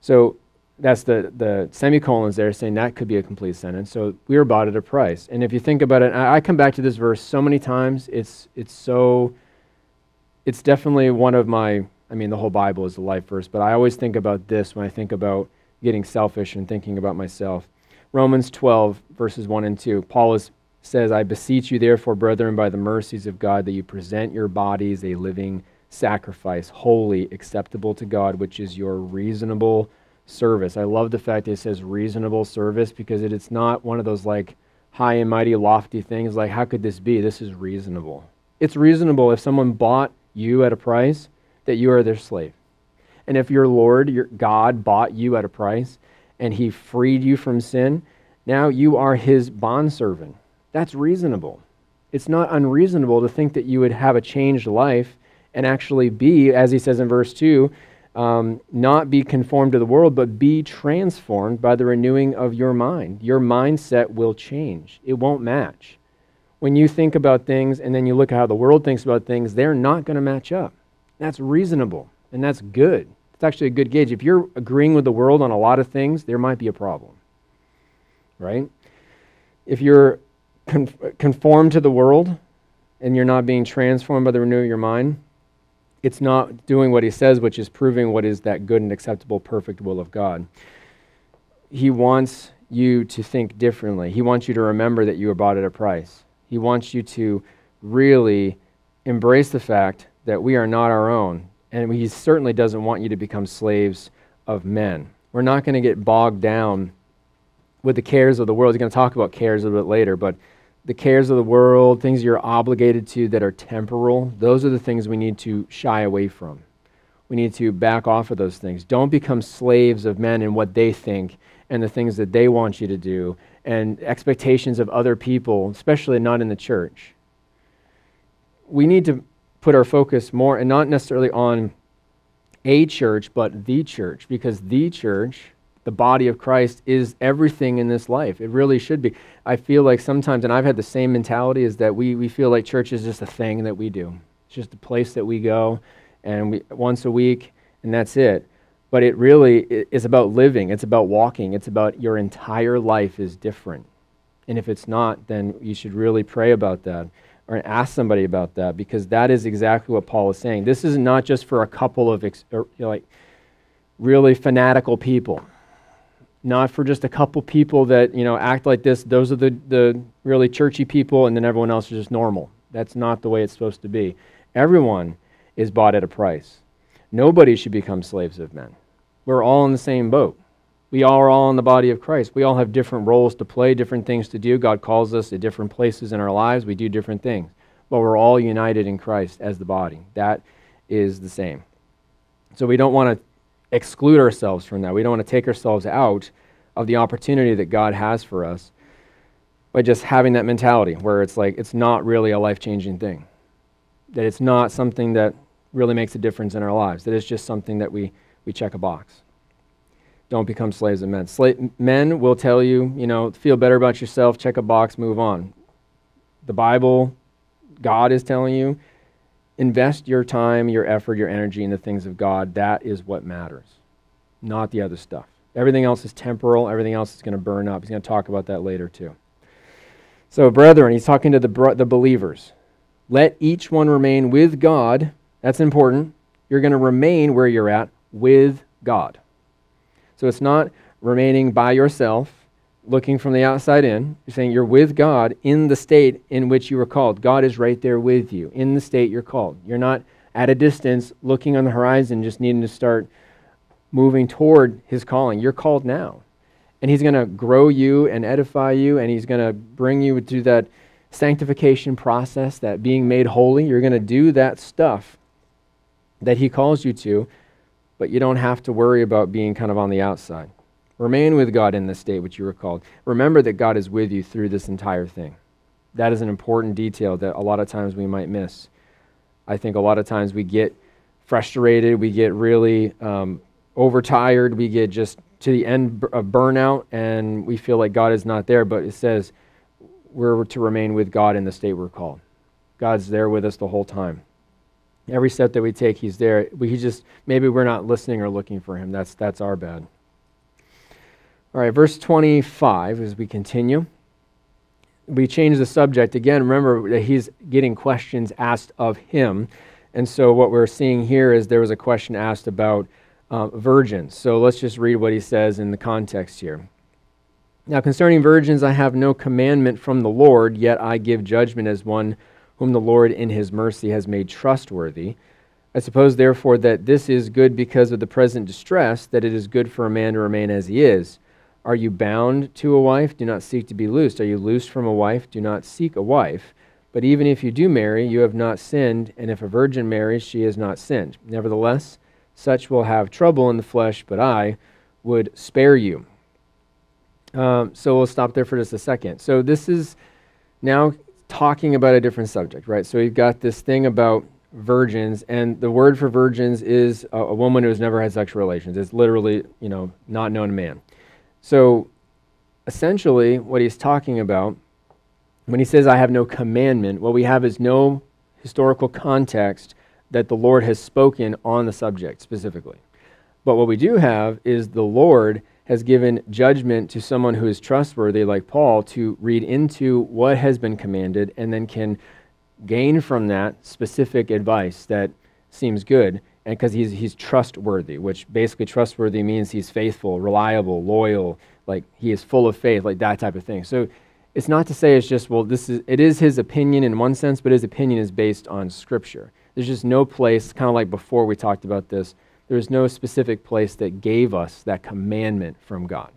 So that's the, the semicolons there saying that could be a complete sentence. So we were bought at a price. And if you think about it, I, I come back to this verse so many times. It's, it's so, it's definitely one of my, I mean, the whole Bible is a life verse, but I always think about this when I think about getting selfish and thinking about myself. Romans 12, verses 1 and 2. Paul is, says, I beseech you, therefore, brethren, by the mercies of God, that you present your bodies a living sacrifice, holy, acceptable to God, which is your reasonable service. I love the fact that it says reasonable service because it, it's not one of those like high and mighty, lofty things like, how could this be? This is reasonable. It's reasonable if someone bought you at a price that you are their slave. And if your Lord, your God, bought you at a price, and he freed you from sin, now you are his bondservant. That's reasonable. It's not unreasonable to think that you would have a changed life and actually be, as he says in verse 2, um, not be conformed to the world, but be transformed by the renewing of your mind. Your mindset will change, it won't match. When you think about things and then you look at how the world thinks about things, they're not going to match up. That's reasonable and that's good. It's actually a good gauge. If you're agreeing with the world on a lot of things, there might be a problem. Right? If you're conformed to the world and you're not being transformed by the renewing of your mind, it's not doing what he says, which is proving what is that good and acceptable, perfect will of God. He wants you to think differently. He wants you to remember that you were bought at a price. He wants you to really embrace the fact that we are not our own. And he certainly doesn't want you to become slaves of men. We're not going to get bogged down with the cares of the world. He's going to talk about cares a little bit later, but the cares of the world, things you're obligated to that are temporal, those are the things we need to shy away from. We need to back off of those things. Don't become slaves of men and what they think and the things that they want you to do and expectations of other people, especially not in the church. We need to put our focus more, and not necessarily on a church, but the church, because the church the body of Christ is everything in this life. It really should be. I feel like sometimes, and I've had the same mentality, is that we, we feel like church is just a thing that we do. It's just a place that we go and we once a week, and that's it. But it really is about living. It's about walking. It's about your entire life is different. And if it's not, then you should really pray about that or ask somebody about that because that is exactly what Paul is saying. This is not just for a couple of ex- or, you know, like really fanatical people not for just a couple people that you know act like this. Those are the, the really churchy people and then everyone else is just normal. That's not the way it's supposed to be. Everyone is bought at a price. Nobody should become slaves of men. We're all in the same boat. We all are all in the body of christ. We all have different roles to play different things to do. God calls us at different places in our lives. We do different things. But we're all united in christ as the body. That is the same. So we don't want to exclude ourselves from that. We don't want to take ourselves out of the opportunity that God has for us by just having that mentality where it's like it's not really a life changing thing. That it's not something that really makes a difference in our lives. That it's just something that we, we check a box. Don't become slaves of men. Sla- men will tell you, you know, feel better about yourself, check a box, move on. The Bible, God is telling you, invest your time, your effort, your energy in the things of God. That is what matters, not the other stuff. Everything else is temporal, everything else is going to burn up. He's going to talk about that later, too. So, brethren, he's talking to the, the believers. Let each one remain with God. That's important. You're going to remain where you're at with God. So, it's not remaining by yourself looking from the outside in. You're saying you're with God in the state in which you were called. God is right there with you in the state you're called. You're not at a distance looking on the horizon, just needing to start moving toward his calling. You're called now. And he's going to grow you and edify you, and he's going to bring you to that sanctification process, that being made holy. You're going to do that stuff that he calls you to, but you don't have to worry about being kind of on the outside. Remain with God in the state which you were called. Remember that God is with you through this entire thing. That is an important detail that a lot of times we might miss. I think a lot of times we get frustrated, we get really um, overtired, we get just to the end of burnout, and we feel like God is not there. But it says we're to remain with God in the state we're called. God's there with us the whole time. Every step that we take, He's there. We just maybe we're not listening or looking for Him. That's that's our bad. All right, verse 25 as we continue. We change the subject again. Remember that he's getting questions asked of him. And so what we're seeing here is there was a question asked about uh, virgins. So let's just read what he says in the context here. Now, concerning virgins, I have no commandment from the Lord, yet I give judgment as one whom the Lord in his mercy has made trustworthy. I suppose, therefore, that this is good because of the present distress, that it is good for a man to remain as he is. Are you bound to a wife? Do not seek to be loosed. Are you loosed from a wife? Do not seek a wife. But even if you do marry, you have not sinned, and if a virgin marries, she has not sinned. Nevertheless, such will have trouble in the flesh, but I would spare you. Um, so we'll stop there for just a second. So this is now talking about a different subject, right? So we've got this thing about virgins, and the word for virgins is a, a woman who has never had sexual relations. It's literally, you know, not known man. So essentially, what he's talking about when he says, I have no commandment, what we have is no historical context that the Lord has spoken on the subject specifically. But what we do have is the Lord has given judgment to someone who is trustworthy, like Paul, to read into what has been commanded and then can gain from that specific advice that seems good and because he's, he's trustworthy which basically trustworthy means he's faithful reliable loyal like he is full of faith like that type of thing. So it's not to say it's just well this is it is his opinion in one sense but his opinion is based on scripture. There's just no place kind of like before we talked about this there's no specific place that gave us that commandment from god.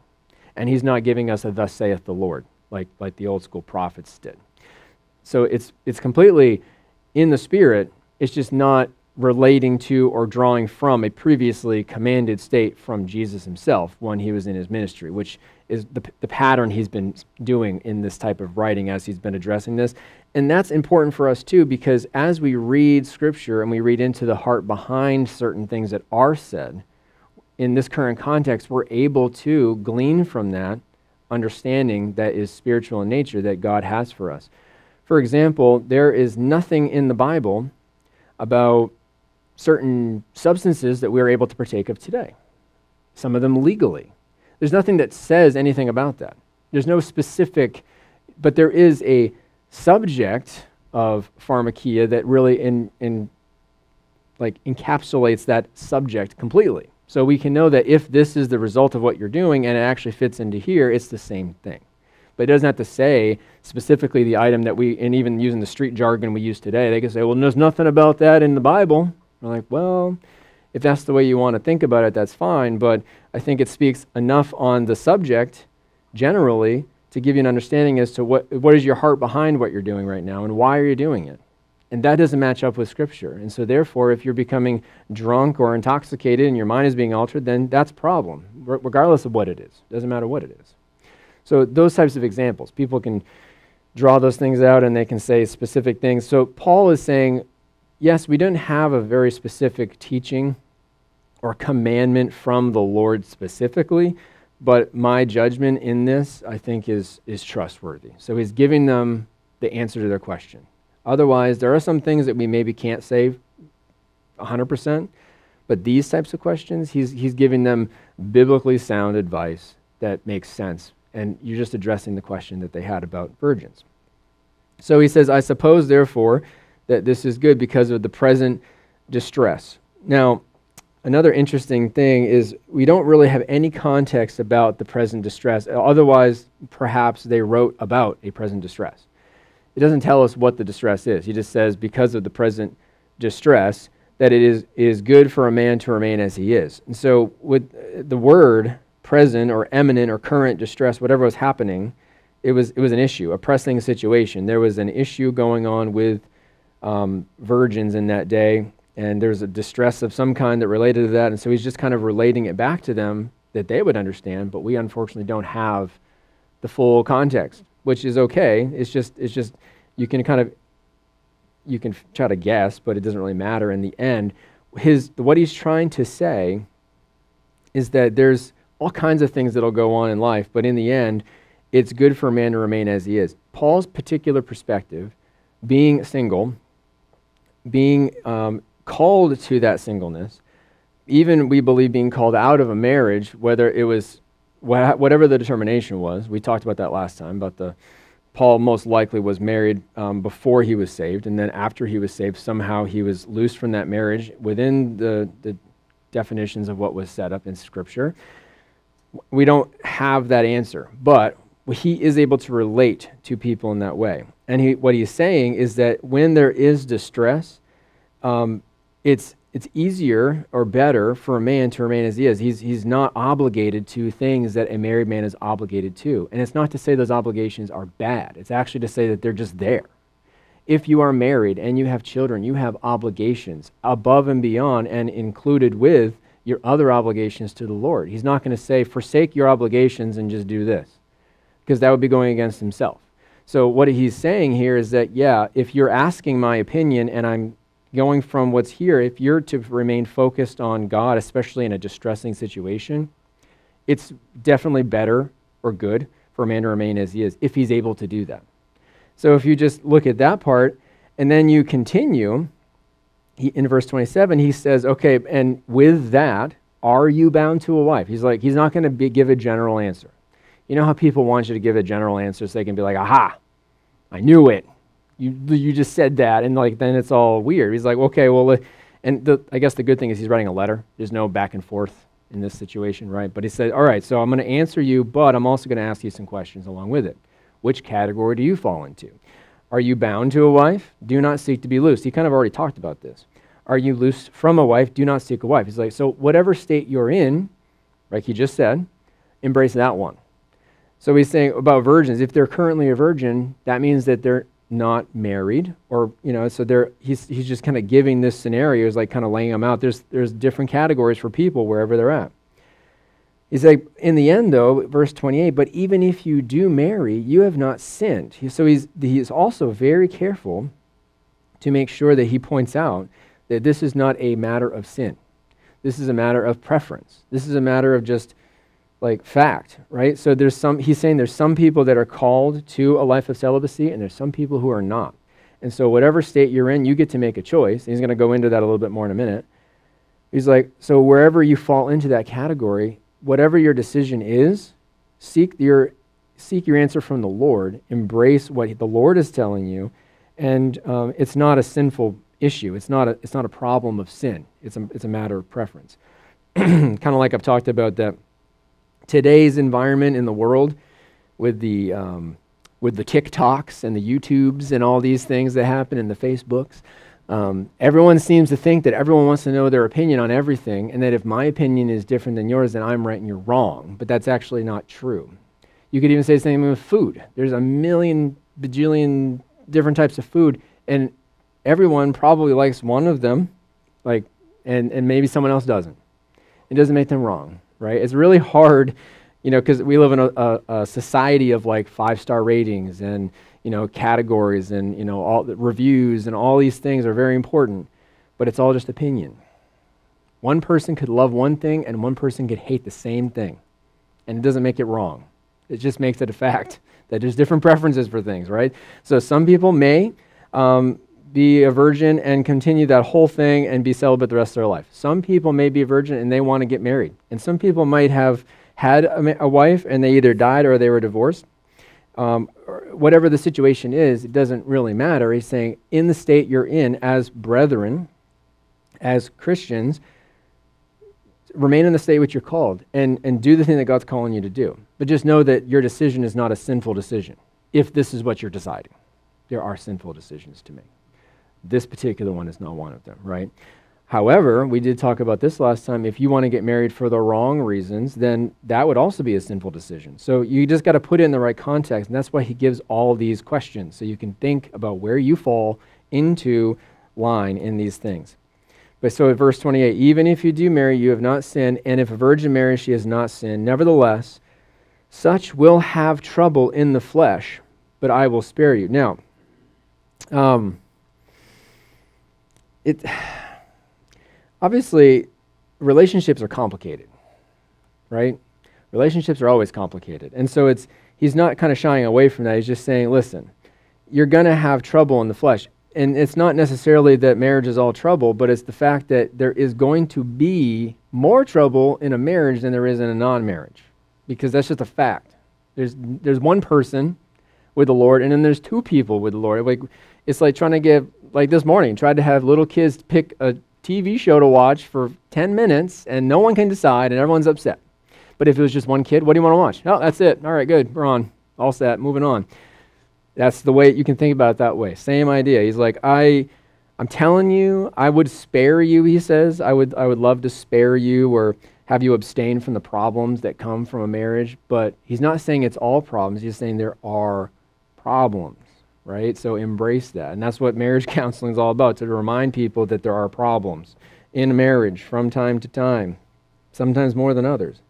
And he's not giving us a thus saith the lord like like the old school prophets did. So it's it's completely in the spirit it's just not relating to or drawing from a previously commanded state from Jesus himself when he was in his ministry, which is the, the pattern he's been doing in this type of writing as he's been addressing this. And that's important for us too, because as we read scripture and we read into the heart behind certain things that are said, in this current context, we're able to glean from that understanding that is spiritual in nature that God has for us. For example, there is nothing in the Bible about certain substances that we're able to partake of today, some of them legally. There's nothing that says anything about that. There's no specific, but there is a subject of pharmakia that really in, in like encapsulates that subject completely. So we can know that if this is the result of what you're doing and it actually fits into here, it's the same thing. But it doesn't have to say specifically the item that we, and even using the street jargon we use today, they can say, well, there's nothing about that in the Bible. We're like, well, if that's the way you want to think about it, that's fine. But I think it speaks enough on the subject generally to give you an understanding as to what, what is your heart behind what you're doing right now and why are you doing it. And that doesn't match up with Scripture. And so, therefore, if you're becoming drunk or intoxicated and your mind is being altered, then that's a problem, regardless of what it is. Doesn't matter what it is. So, those types of examples, people can draw those things out and they can say specific things. So, Paul is saying yes, we don't have a very specific teaching or commandment from the Lord specifically, but my judgment in this, I think, is, is trustworthy. So he's giving them the answer to their question. Otherwise, there are some things that we maybe can't say 100%, but these types of questions, he's, he's giving them biblically sound advice that makes sense. And you're just addressing the question that they had about virgins. So he says, I suppose, therefore, that this is good because of the present distress. Now, another interesting thing is we don't really have any context about the present distress. Otherwise, perhaps they wrote about a present distress. It doesn't tell us what the distress is. He just says, because of the present distress, that it is, is good for a man to remain as he is. And so, with uh, the word present or imminent or current distress, whatever was happening, it was, it was an issue, a pressing situation. There was an issue going on with um, virgins in that day, and there's a distress of some kind that related to that. And so he's just kind of relating it back to them that they would understand, but we unfortunately don't have the full context, which is okay. It's just, it's just, you can kind of, you can try to guess, but it doesn't really matter in the end. His, what he's trying to say is that there's all kinds of things that'll go on in life, but in the end, it's good for a man to remain as he is. Paul's particular perspective, being single, being um, called to that singleness, even we believe being called out of a marriage, whether it was wh- whatever the determination was. We talked about that last time, but the Paul most likely was married um, before he was saved, and then after he was saved, somehow he was loosed from that marriage within the, the definitions of what was set up in Scripture. We don't have that answer, but he is able to relate to people in that way. And he, what he's saying is that when there is distress, um, it's, it's easier or better for a man to remain as he is. He's, he's not obligated to things that a married man is obligated to. And it's not to say those obligations are bad, it's actually to say that they're just there. If you are married and you have children, you have obligations above and beyond and included with your other obligations to the Lord. He's not going to say, forsake your obligations and just do this, because that would be going against himself. So, what he's saying here is that, yeah, if you're asking my opinion and I'm going from what's here, if you're to remain focused on God, especially in a distressing situation, it's definitely better or good for a man to remain as he is if he's able to do that. So, if you just look at that part and then you continue, he, in verse 27, he says, okay, and with that, are you bound to a wife? He's like, he's not going to give a general answer. You know how people want you to give a general answer so they can be like, aha, I knew it. You, you just said that, and like then it's all weird. He's like, okay, well, and the, I guess the good thing is he's writing a letter. There's no back and forth in this situation, right? But he said, all right, so I'm going to answer you, but I'm also going to ask you some questions along with it. Which category do you fall into? Are you bound to a wife? Do not seek to be loose. He kind of already talked about this. Are you loose from a wife? Do not seek a wife. He's like, so whatever state you're in, like he just said, embrace that one. So he's saying about virgins, if they're currently a virgin, that means that they're not married or you know so they're he's he's just kind of giving this scenario is like kind of laying them out. There's there's different categories for people wherever they're at. He's like in the end though verse 28 but even if you do marry you have not sinned. He, so he's he's also very careful to make sure that he points out that this is not a matter of sin. This is a matter of preference. This is a matter of just like fact, right? So there's some he's saying there's some people that are called to a life of celibacy and there's some people who are not. And so whatever state you're in, you get to make a choice. He's going to go into that a little bit more in a minute. He's like, so wherever you fall into that category, whatever your decision is, seek your seek your answer from the Lord. Embrace what the Lord is telling you, and um, it's not a sinful issue. It's not a it's not a problem of sin. It's a it's a matter of preference. <clears throat> kind of like I've talked about that today's environment in the world with the um, with the TikToks and the YouTubes and all these things that happen in the Facebooks. Um, everyone seems to think that everyone wants to know their opinion on everything, and that if my opinion is different than yours, then I'm right and you're wrong. But that's actually not true. You could even say the same with food. There's a million, bajillion different types of food, and everyone probably likes one of them, like, and, and maybe someone else doesn't. It doesn't make them wrong right? It's really hard, you know, because we live in a, a, a, society of like five star ratings and, you know, categories and, you know, all the reviews and all these things are very important, but it's all just opinion. One person could love one thing and one person could hate the same thing. And it doesn't make it wrong. It just makes it a fact <laughs> that there's different preferences for things, right? So some people may um, be a virgin and continue that whole thing and be celibate the rest of their life. Some people may be a virgin and they want to get married. And some people might have had a, a wife and they either died or they were divorced. Um, whatever the situation is, it doesn't really matter. He's saying, in the state you're in as brethren, as Christians, remain in the state which you're called and, and do the thing that God's calling you to do. But just know that your decision is not a sinful decision if this is what you're deciding. There are sinful decisions to make. This particular one is not one of them, right? However, we did talk about this last time. If you want to get married for the wrong reasons, then that would also be a sinful decision. So you just got to put it in the right context. And that's why he gives all these questions. So you can think about where you fall into line in these things. But so at verse 28, even if you do marry, you have not sinned. And if a virgin marries, she has not sinned. Nevertheless, such will have trouble in the flesh, but I will spare you. Now, um, it <sighs> obviously relationships are complicated, right? Relationships are always complicated. And so it's he's not kind of shying away from that. He's just saying, listen, you're going to have trouble in the flesh. And it's not necessarily that marriage is all trouble, but it's the fact that there is going to be more trouble in a marriage than there is in a non marriage. Because that's just a fact. There's, there's one person with the Lord, and then there's two people with the Lord. Like, it's like trying to give like this morning, tried to have little kids pick a TV show to watch for 10 minutes and no one can decide and everyone's upset. But if it was just one kid, what do you want to watch? Oh, that's it. All right, good. We're on. All set. Moving on. That's the way you can think about it that way. Same idea. He's like, I, I'm telling you, I would spare you. He says, I would, I would love to spare you or have you abstain from the problems that come from a marriage. But he's not saying it's all problems. He's saying there are problems right? So embrace that. And that's what marriage <laughs> counseling is all about to remind people that there are problems in marriage from time to time, sometimes more than others.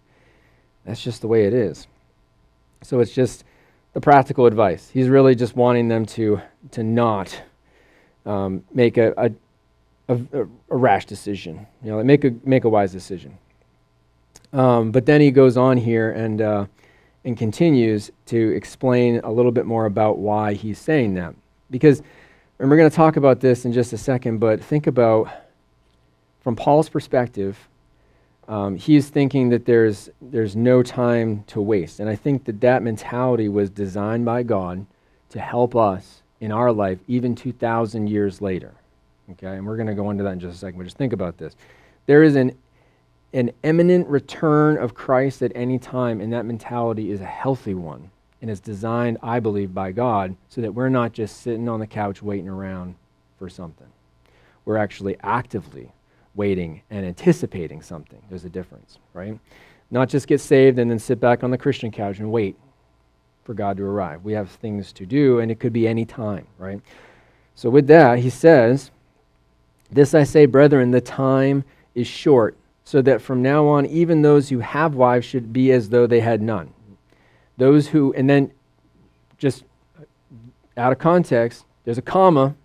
That's just the way it is. So it's just the practical advice. He's really just wanting them to, to not um, make a, a, a, a, rash decision, you know, make a, make a wise decision. Um, but then he goes on here and. Uh, and continues to explain a little bit more about why he's saying that. Because, and we're going to talk about this in just a second, but think about from Paul's perspective, um, he's thinking that there's, there's no time to waste. And I think that that mentality was designed by God to help us in our life, even 2,000 years later. Okay, and we're going to go into that in just a second, but just think about this. There is an, an imminent return of Christ at any time, and that mentality is a healthy one and is designed, I believe, by God so that we're not just sitting on the couch waiting around for something. We're actually actively waiting and anticipating something. There's a difference, right? Not just get saved and then sit back on the Christian couch and wait for God to arrive. We have things to do, and it could be any time, right? So, with that, he says, This I say, brethren, the time is short, so that from now on, even those who have wives should be as though they had none. Those who, and then just out of context, there's a comma.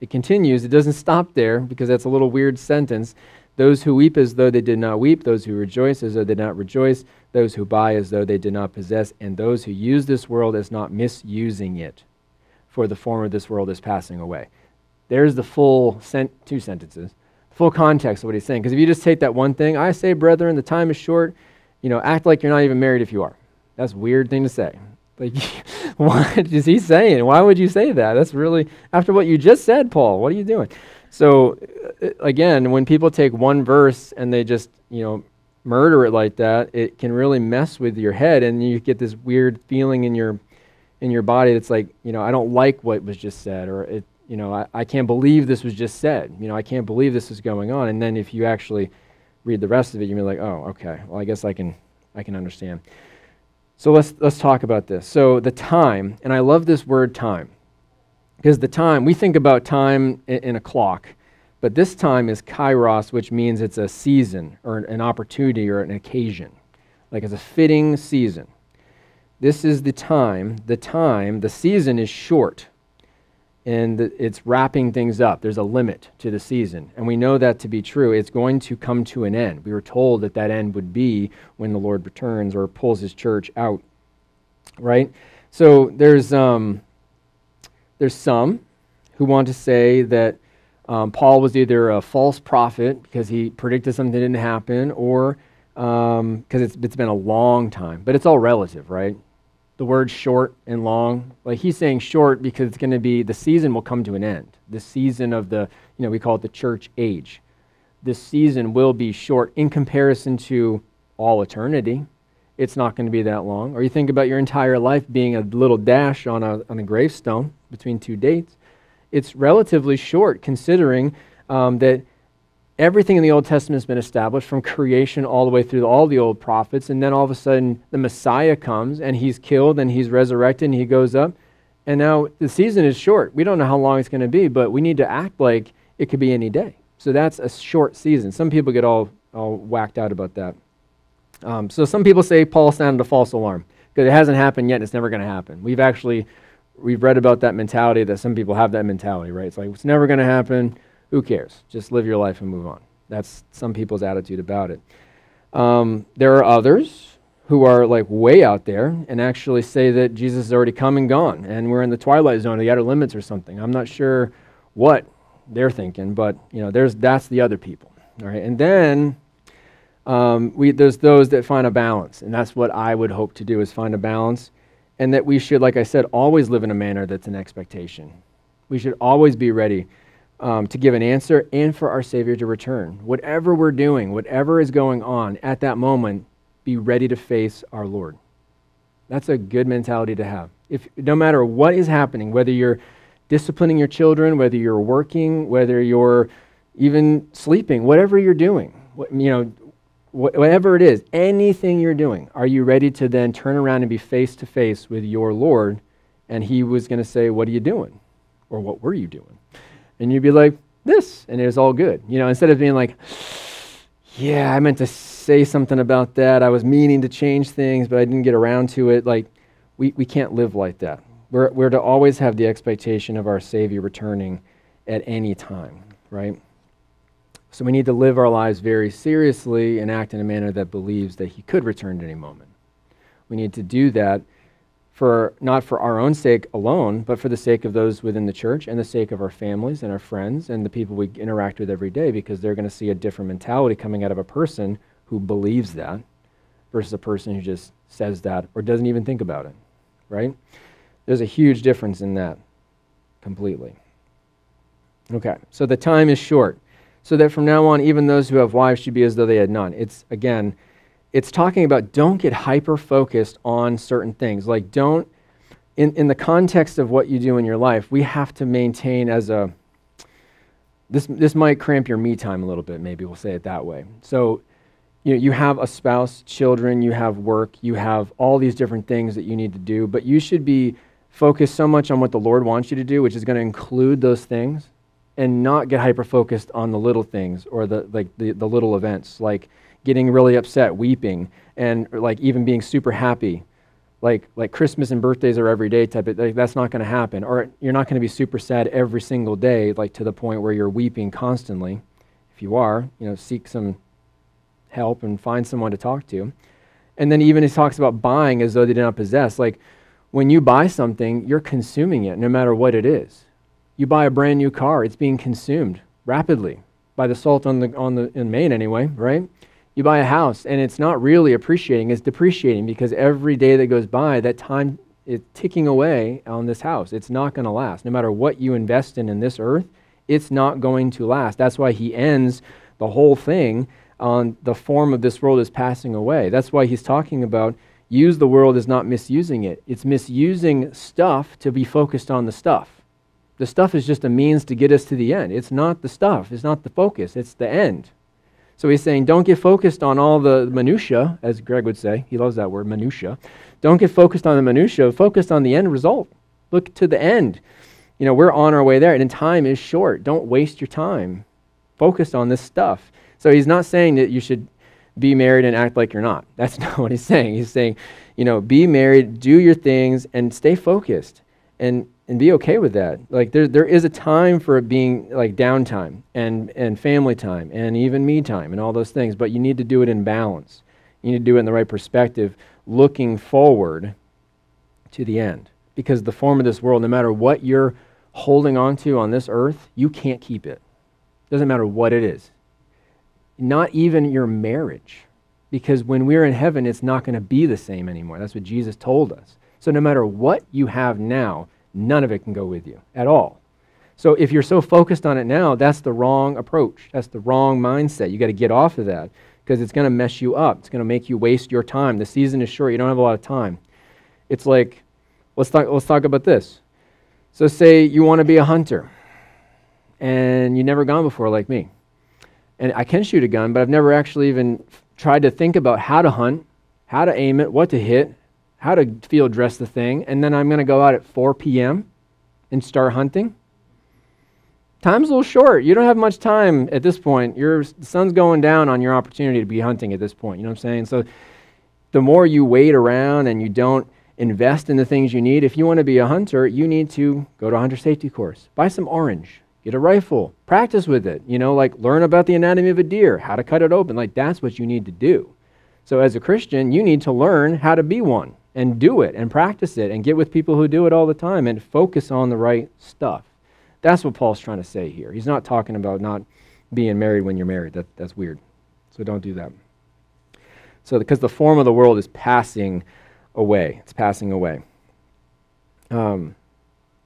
It continues. It doesn't stop there because that's a little weird sentence. Those who weep as though they did not weep, those who rejoice as though they did not rejoice, those who buy as though they did not possess, and those who use this world as not misusing it, for the form of this world is passing away. There's the full sent- two sentences, full context of what he's saying. Because if you just take that one thing, I say, brethren, the time is short, you know, act like you're not even married if you are. That's weird thing to say. Like, <laughs> what is he saying? Why would you say that? That's really, after what you just said, Paul, what are you doing? So, uh, again, when people take one verse and they just, you know, murder it like that, it can really mess with your head and you get this weird feeling in your in your body that's like, you know, I don't like what was just said or it, you know, I, I can't believe this was just said. You know, I can't believe this is going on. And then if you actually read the rest of it, you'll be like, oh, okay, well I guess I can I can understand. So let's let's talk about this. So the time, and I love this word time. Because the time, we think about time in, in, a clock, but this time is kairos, which means it's a season or an opportunity or an occasion. Like it's a fitting season. This is the time. The time, the season is short and it's wrapping things up. There's a limit to the season. And we know that to be true. It's going to come to an end. We were told that that end would be when the Lord returns or pulls his church out. Right? So there's, um, there's some who want to say that um, Paul was either a false prophet because he predicted something didn't happen or because um, it's, it's been a long time. But it's all relative, right? The word short and long. Like he's saying short because it's going to be the season will come to an end. The season of the, you know, we call it the church age. This season will be short in comparison to all eternity. It's not going to be that long. Or you think about your entire life being a little dash on a, on a gravestone between two dates. It's relatively short considering um, that everything in the Old Testament has been established from creation all the way through all the old prophets. And then all of a sudden, the Messiah comes and he's killed and he's resurrected and he goes up. And now the season is short. We don't know how long it's going to be, but we need to act like it could be any day. So that's a short season. Some people get all, all whacked out about that. Um, so some people say Paul sounded a false alarm because it hasn't happened yet and it's never going to happen. We've actually we've read about that mentality that some people have that mentality, right? It's like it's never going to happen who cares? Just live your life and move on. That's some people's attitude about it. Um, there are others who are like way out there and actually say that Jesus is already come and gone and we're in the twilight zone the outer limits or something. I'm not sure what they're thinking, but you know, there's that's the other people. All right, and then um, we, there's those that find a balance, and that's what I would hope to do is find a balance, and that we should, like I said, always live in a manner that's an expectation. We should always be ready um, to give an answer and for our Savior to return. Whatever we're doing, whatever is going on at that moment, be ready to face our Lord. That's a good mentality to have. If no matter what is happening, whether you're disciplining your children, whether you're working, whether you're even sleeping, whatever you're doing, you know, whatever it is, anything you're doing, are you ready to then turn around and be face to face with your Lord? And He was going to say, "What are you doing?" or "What were you doing?" And you'd be like, this, and it was all good. You know, instead of being like, yeah, I meant to say something about that. I was meaning to change things, but I didn't get around to it. Like, we, we can't live like that. We're, we're to always have the expectation of our Savior returning at any time, right? So we need to live our lives very seriously and act in a manner that believes that He could return at any moment. We need to do that for not for our own sake alone, but for the sake of those within the church and the sake of our families and our friends and the people we interact with every day, because they're going to see a different mentality coming out of a person who believes that versus a person who just says that or doesn't even think about it, right? There's a huge difference in that. completely. Okay, so the time is short. So that from now on, even those who have wives should be as though they had none. It's, again, it's talking about don't get hyper focused on certain things. Like, don't, in, in the context of what you do in your life, we have to maintain as a, this, this might cramp your me time a little bit, maybe we'll say it that way. So, you, know, you have a spouse, children, you have work, you have all these different things that you need to do, but you should be focused so much on what the Lord wants you to do, which is going to include those things, and not get hyper focused on the little things or the like the, the little events, like getting really upset, weeping, and like even being super happy. Like, like Christmas and birthdays are every day type of like, that's not going to happen or you're not going to be super sad every single day like to the point where you're weeping constantly if you are you know seek some help and find someone to talk to. And then even he talks about buying as though they did not possess. Like when you buy something, you're consuming it no matter what it is. You buy a brand new car, it's being consumed rapidly by the salt on the on the in Maine anyway, right? You buy a house and it's not really appreciating, it's depreciating because every day that goes by, that time is ticking away on this house. It's not going to last. No matter what you invest in in this earth, it's not going to last. That's why he ends the whole thing on the form of this world is passing away. That's why he's talking about use the world is not misusing it. It's misusing stuff to be focused on the stuff. The stuff is just a means to get us to the end. It's not the stuff, it's not the focus, it's the end. So he's saying don't get focused on all the minutia, as Greg would say. He loves that word, minutia. Don't get focused on the minutia, focus on the end result. Look to the end. You know, we're on our way there, and time is short. Don't waste your time. Focus on this stuff. So he's not saying that you should be married and act like you're not. <laughs> That's not what he's saying. He's saying, you know, be married, do your things, and stay focused and, and be okay with that. Like there, there is a time for it being like downtime and, and family time and even me time and all those things, but you need to do it in balance. You need to do it in the right perspective, looking forward to the end. Because the form of this world, no matter what you're holding on to on this earth, you can't keep it. Doesn't matter what it is not even your marriage. Because when we're in heaven, it's not going to be the same anymore. That's what Jesus told us. So no matter what you have now, none of it can go with you at all. So if you're so focused on it now, that's the wrong approach. That's the wrong mindset. You got to get off of that because it's going to mess you up. It's going to make you waste your time. The season is short. You don't have a lot of time. It's like, let's talk, let's talk about this. So say you want to be a hunter and you've never gone before like me and I can shoot a gun, but I've never actually even tried to think about how to hunt, how to aim it, what to hit, how to field dress the thing, and then I'm going to go out at 4 p.m. and start hunting. Time's a little short. You don't have much time at this point. Your the sun's going down on your opportunity to be hunting at this point. You know what I'm saying? So the more you wait around and you don't invest in the things you need, if you want to be a hunter, you need to go to a hunter safety course. Buy some orange Get a rifle, practice with it. You know, like learn about the anatomy of a deer, how to cut it open. Like that's what you need to do. So as a Christian, you need to learn how to be one and do it and practice it and get with people who do it all the time and focus on the right stuff. That's what Paul's trying to say here. He's not talking about not being married when you're married. That, that's weird. So don't do that. So, because the form of the world is passing away, it's passing away. Um,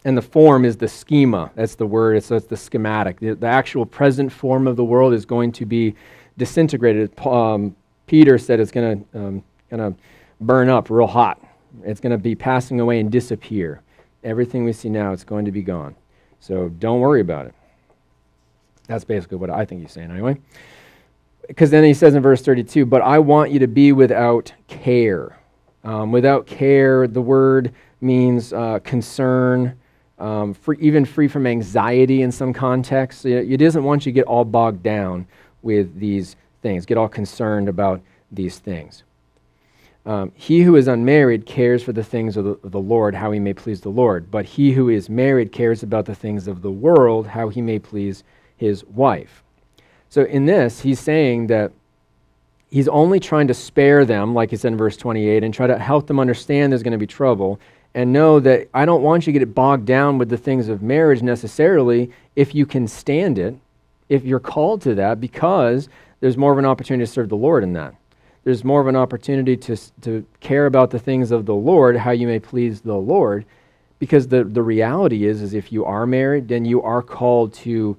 and the form is the schema. That's the word. So it's the schematic. The, the actual present form of the world is going to be disintegrated. Um, Peter said it's going to um, burn up real hot. It's going to be passing away and disappear. Everything we see now, it's going to be gone. So don't worry about it. That's basically what I think he's saying, anyway. Because then he says in verse 32, but I want you to be without care. Um, without care, the word means uh, concern, um, free, even free from anxiety in some contexts. It, doesn't want you to get all bogged down with these things, get all concerned about these things. Um, he who is unmarried cares for the things of the, of the, Lord, how he may please the Lord. But he who is married cares about the things of the world, how he may please his wife. So in this, he's saying that he's only trying to spare them, like he said in verse 28, and try to help them understand there's going to be trouble and know that I don't want you to get bogged down with the things of marriage necessarily if you can stand it, if you're called to that, because there's more of an opportunity to serve the Lord in that. There's more of an opportunity to, to care about the things of the Lord, how you may please the Lord. because the, the reality is is if you are married then you are called to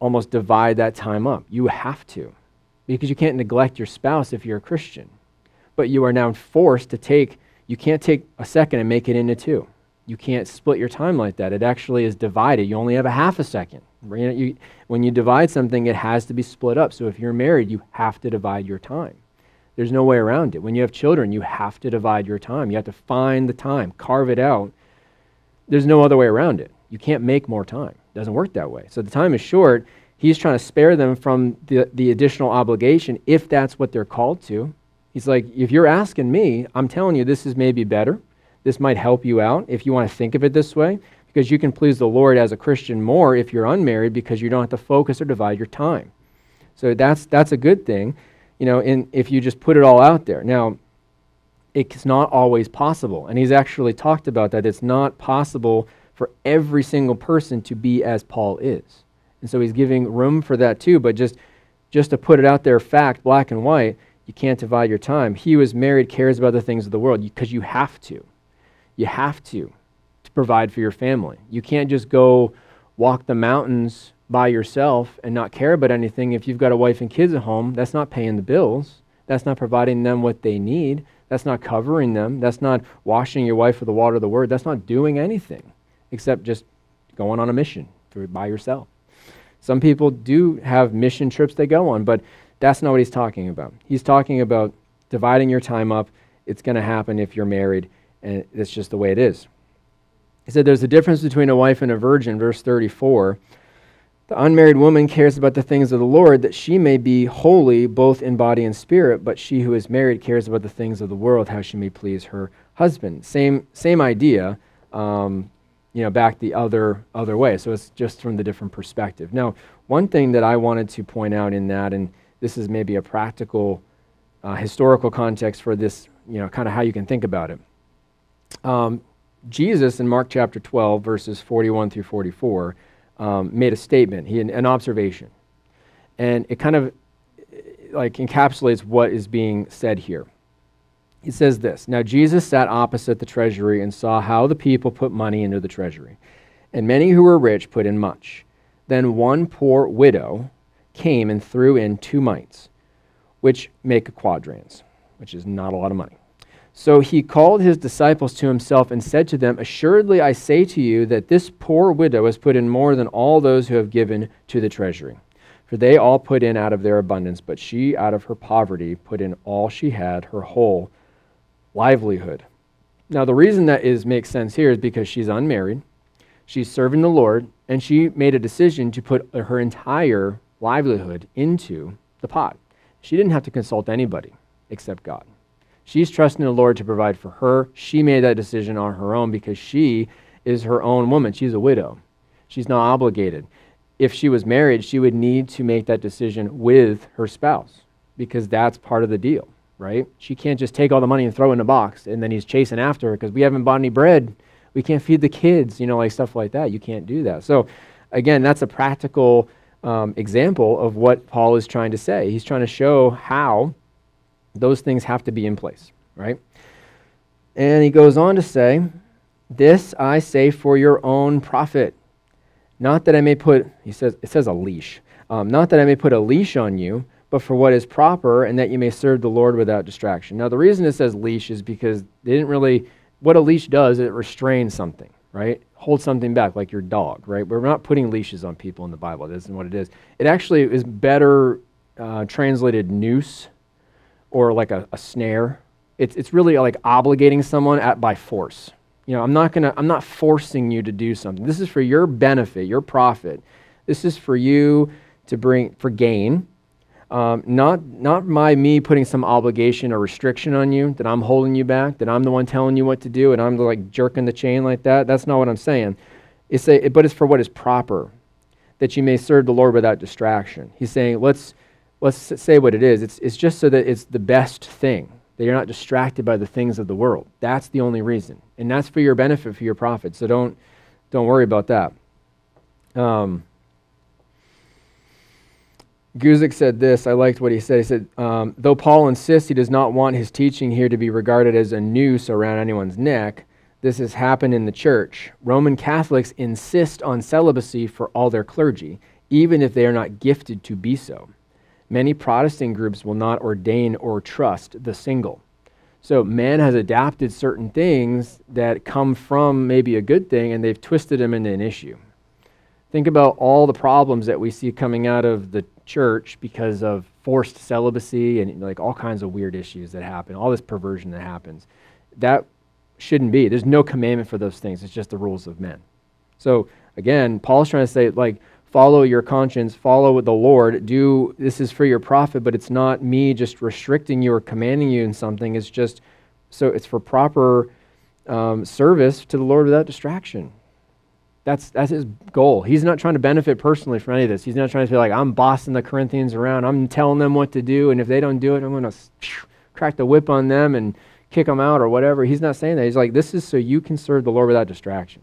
almost divide that time up. You have to. Because you can't neglect your spouse if you're a christian. But you are now forced to take you can't take a second and make it into two. You can't split your time like that. It actually is divided. You only have a half a second. When you divide something it has to be split up. So if you're married you have to divide your time there's no way around it when you have children you have to divide your time you have to find the time carve it out there's no other way around it. You can't make more time. It doesn't work that way. So the time is short. He's trying to spare them from the, the additional obligation if that's what they're called to. He's like, if you're asking me, I'm telling you this is maybe better. This might help you out if you want to think of it this way, because you can please the Lord as a Christian more if you're unmarried because you don't have to focus or divide your time. So that's, that's a good thing, you know, in, if you just put it all out there. Now, it's not always possible. And he's actually talked about that. It's not possible for every single person to be as Paul is. And so he's giving room for that too, but just just to put it out there fact black and white, you can't divide your time. He who is married cares about the things of the world because you have to. You have to to provide for your family. You can't just go walk the mountains by yourself and not care about anything if you've got a wife and kids at home. That's not paying the bills. That's not providing them what they need. That's not covering them. That's not washing your wife with the water of the word. That's not doing anything except just going on a mission for, by yourself. Some people do have mission trips they go on, but that's not what he's talking about. He's talking about dividing your time up. It's going to happen if you're married, and it's just the way it is. He said there's a difference between a wife and a virgin, verse 34. The unmarried woman cares about the things of the Lord, that she may be holy both in body and spirit, but she who is married cares about the things of the world, how she may please her husband. Same, same idea, um, you know, back the other, other way. So it's just from the different perspective. Now, one thing that I wanted to point out in that, and this is maybe a practical, uh, historical context for this, you know, kind of how you can think about it. Um, Jesus in Mark chapter 12, verses 41 through 44, um, made a statement, he, an observation. And it kind of like encapsulates what is being said here. He says this Now Jesus sat opposite the treasury and saw how the people put money into the treasury. And many who were rich put in much. Then one poor widow came and threw in two mites, which make a quadrans, which is not a lot of money. So he called his disciples to himself and said to them, Assuredly I say to you that this poor widow has put in more than all those who have given to the treasury. For they all put in out of their abundance, but she out of her poverty put in all she had, her whole livelihood. Now the reason that is makes sense here is because she's unmarried, she's serving the Lord, and she made a decision to put her entire livelihood into the pot. She didn't have to consult anybody except God. She's trusting the Lord to provide for her. She made that decision on her own because she is her own woman. She's a widow. She's not obligated. If she was married, she would need to make that decision with her spouse because that's part of the deal, right? She can't just take all the money and throw it in a box and then he's chasing after her because we haven't bought any bread. We can't feed the kids, you know, like stuff like that. You can't do that. So, again, that's a practical um, example of what Paul is trying to say. He's trying to show how those things have to be in place, right? And he goes on to say, This I say for your own profit. Not that I may put, he says, it says a leash. Um, not that I may put a leash on you, but for what is proper, and that you may serve the Lord without distraction. Now, the reason it says leash is because they didn't really, what a leash does, it restrains something, right? Hold something back, like your dog, right? We're not putting leashes on people in the Bible. That isn't what it is. It actually is better uh, translated noose or like a, a snare. It's, it's really like obligating someone at, by force. You know, I'm not gonna, I'm not forcing you to do something. This is for your benefit, your profit. This is for you to bring for gain. Um, not not my me putting some obligation or restriction on you that I'm holding you back, that I'm the one telling you what to do, and I'm like jerking the chain like that. That's not what I'm saying. It's a, but it's for what is proper, that you may serve the Lord without distraction. He's saying, let's let's say what it is. It's, it's just so that it's the best thing, that you're not distracted by the things of the world. That's the only reason. And that's for your benefit, for your profit. So don't, don't worry about that. Um, Guzik said this. I liked what he said. He said, um, though Paul insists he does not want his teaching here to be regarded as a noose around anyone's neck, this has happened in the church. Roman Catholics insist on celibacy for all their clergy, even if they are not gifted to be so. Many Protestant groups will not ordain or trust the single. So man has adapted certain things that come from maybe a good thing and they've twisted them into an issue. Think about all the problems that we see coming out of the church because of forced celibacy and like all kinds of weird issues that happen, all this perversion that happens. That shouldn't be. There's no commandment for those things. It's just the rules of men. So again, Paul's trying to say like follow your conscience, follow the Lord. Do this is for your profit, but it's not me just restricting you or commanding you in something. It's just so it's for proper um, service to the Lord without distraction. That's, that's his goal. He's not trying to benefit personally from any of this. He's not trying to feel like I'm bossing the Corinthians around. I'm telling them what to do, and if they don't do it, I'm going <sniffs> to crack the whip on them and kick them out or whatever. He's not saying that. He's like, this is so you can serve the Lord without distraction.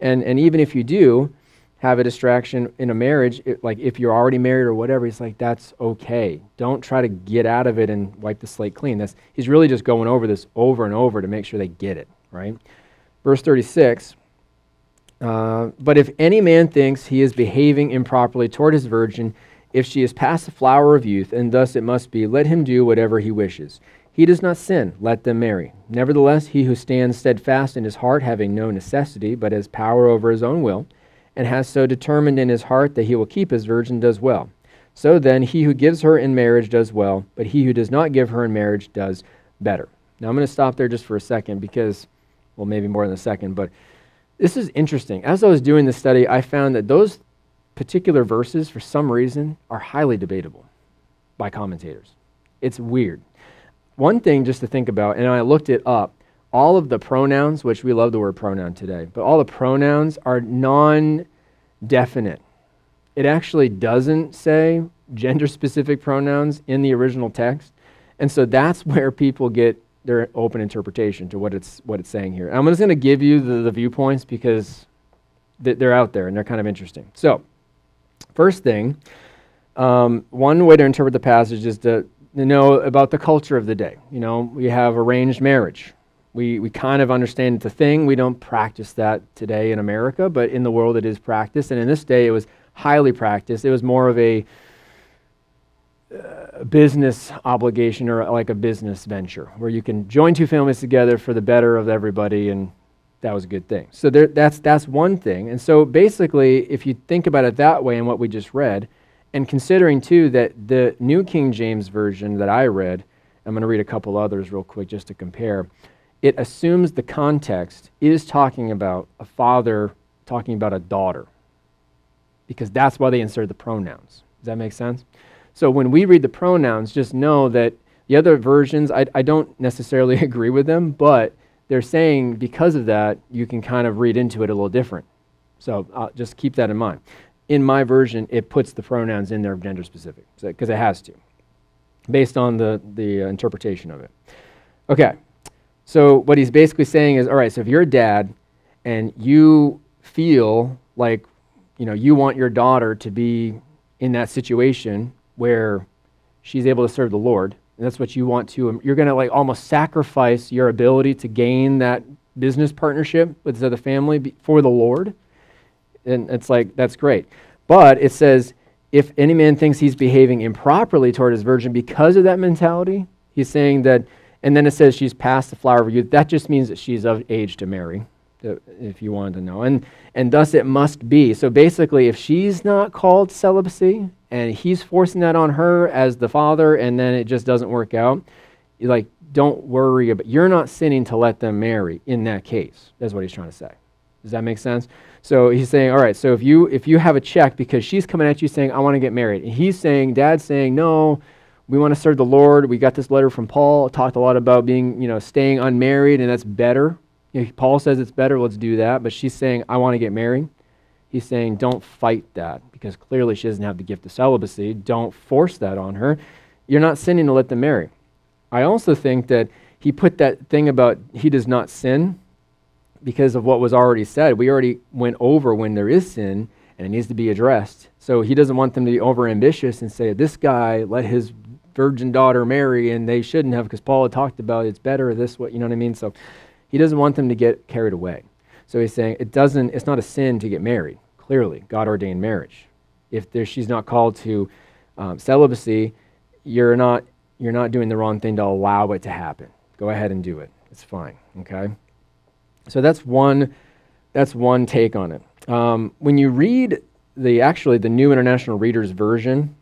And, and even if you do have a distraction in a marriage, it, like if you're already married or whatever, he's like, that's okay. Don't try to get out of it and wipe the slate clean. That's, he's really just going over this over and over to make sure they get it, right? Verse 36 uh, but if any man thinks he is behaving improperly toward his virgin, if she is past the flower of youth, and thus it must be, let him do whatever he wishes. He does not sin, let them marry. Nevertheless, he who stands steadfast in his heart, having no necessity, but has power over his own will, and has so determined in his heart that he will keep his virgin, does well. So then, he who gives her in marriage does well, but he who does not give her in marriage does better. Now, I'm going to stop there just for a second because, well, maybe more than a second, but this is interesting. As I was doing this study, I found that those particular verses, for some reason, are highly debatable by commentators. It's weird. One thing just to think about, and I looked it up, all of the pronouns, which we love the word pronoun today, but all the pronouns are non definite. It actually doesn't say gender specific pronouns in the original text. And so that's <laughs> where people get their open interpretation to what it's what it's saying here. And I'm just going to give you the, the viewpoints because th- they're out there and they're kind of interesting. So, first thing, um, one way to interpret the passage is to, to know about the culture of the day. You know, we have arranged marriage. We, we kind of understand it's a thing. We don't practice that today in America, but in the world it is practiced. And in this day, it was highly practiced. It was more of a uh, business obligation or like a business venture where you can join two families together for the better of everybody and that was a good thing so there, that's that's one thing and so basically if you think about it that way and what we just read and considering too that the new king james version that i read i'm going to read a couple others real quick just to compare it assumes the context is talking about a father talking about a daughter because that's why they insert the pronouns does that make sense so when we read the pronouns, just know that the other versions, I, I don't necessarily <laughs> agree with them, but they're saying because of that, you can kind of read into it a little different. So uh, just keep that in mind. In my version, it puts the pronouns in there gender specific because so, it has to, based on the, the uh, interpretation of it. Okay, so what he's basically saying is all right, so if you're a dad and you feel like you know you want your daughter to be in that situation where she's able to serve the Lord, and that's what you want to, um, you're going to like almost sacrifice your ability to gain that business partnership with other family for the Lord. And it's like, that's great. But it says, if any man thinks he's behaving improperly toward his virgin because of that mentality, he's saying that, and then it says she's past the flower of youth. That just means that she's of age to marry, uh, if you wanted to know. And, and thus it must be. So basically, if she's not called celibacy, and he's forcing that on her as the father, and then it just doesn't work out. Like, don't worry about. You're not sinning to let them marry in that case. That's what he's trying to say. Does that make sense? So he's saying, all right. So if you if you have a check because she's coming at you saying, I want to get married, and he's saying, Dad's saying, no, we want to serve the Lord. We got this letter from Paul. Talked a lot about being, you know, staying unmarried, and that's better. Know, Paul says it's better. Let's do that. But she's saying, I want to get married. He's saying, don't fight that because clearly she doesn't have the gift of celibacy. Don't force that on her. You're not sinning to let them marry. I also think that he put that thing about he does not sin because of what was already said. We already went over when there is sin and it needs to be addressed. So he doesn't want them to be over ambitious and say, this guy let his virgin daughter marry, and they shouldn't have because Paul had talked about it's better, this, what, you know what I mean? So He doesn't want them to get carried away. So he's saying it doesn't, it's not a sin to get married. Clearly, God ordained marriage. If there, she's not called to um, celibacy, you're not, you're not doing the wrong thing to allow it to happen. Go ahead and do it. It's fine. Okay? So that's one, that's one take on it. Um, when you read the actually the New International Reader's Version,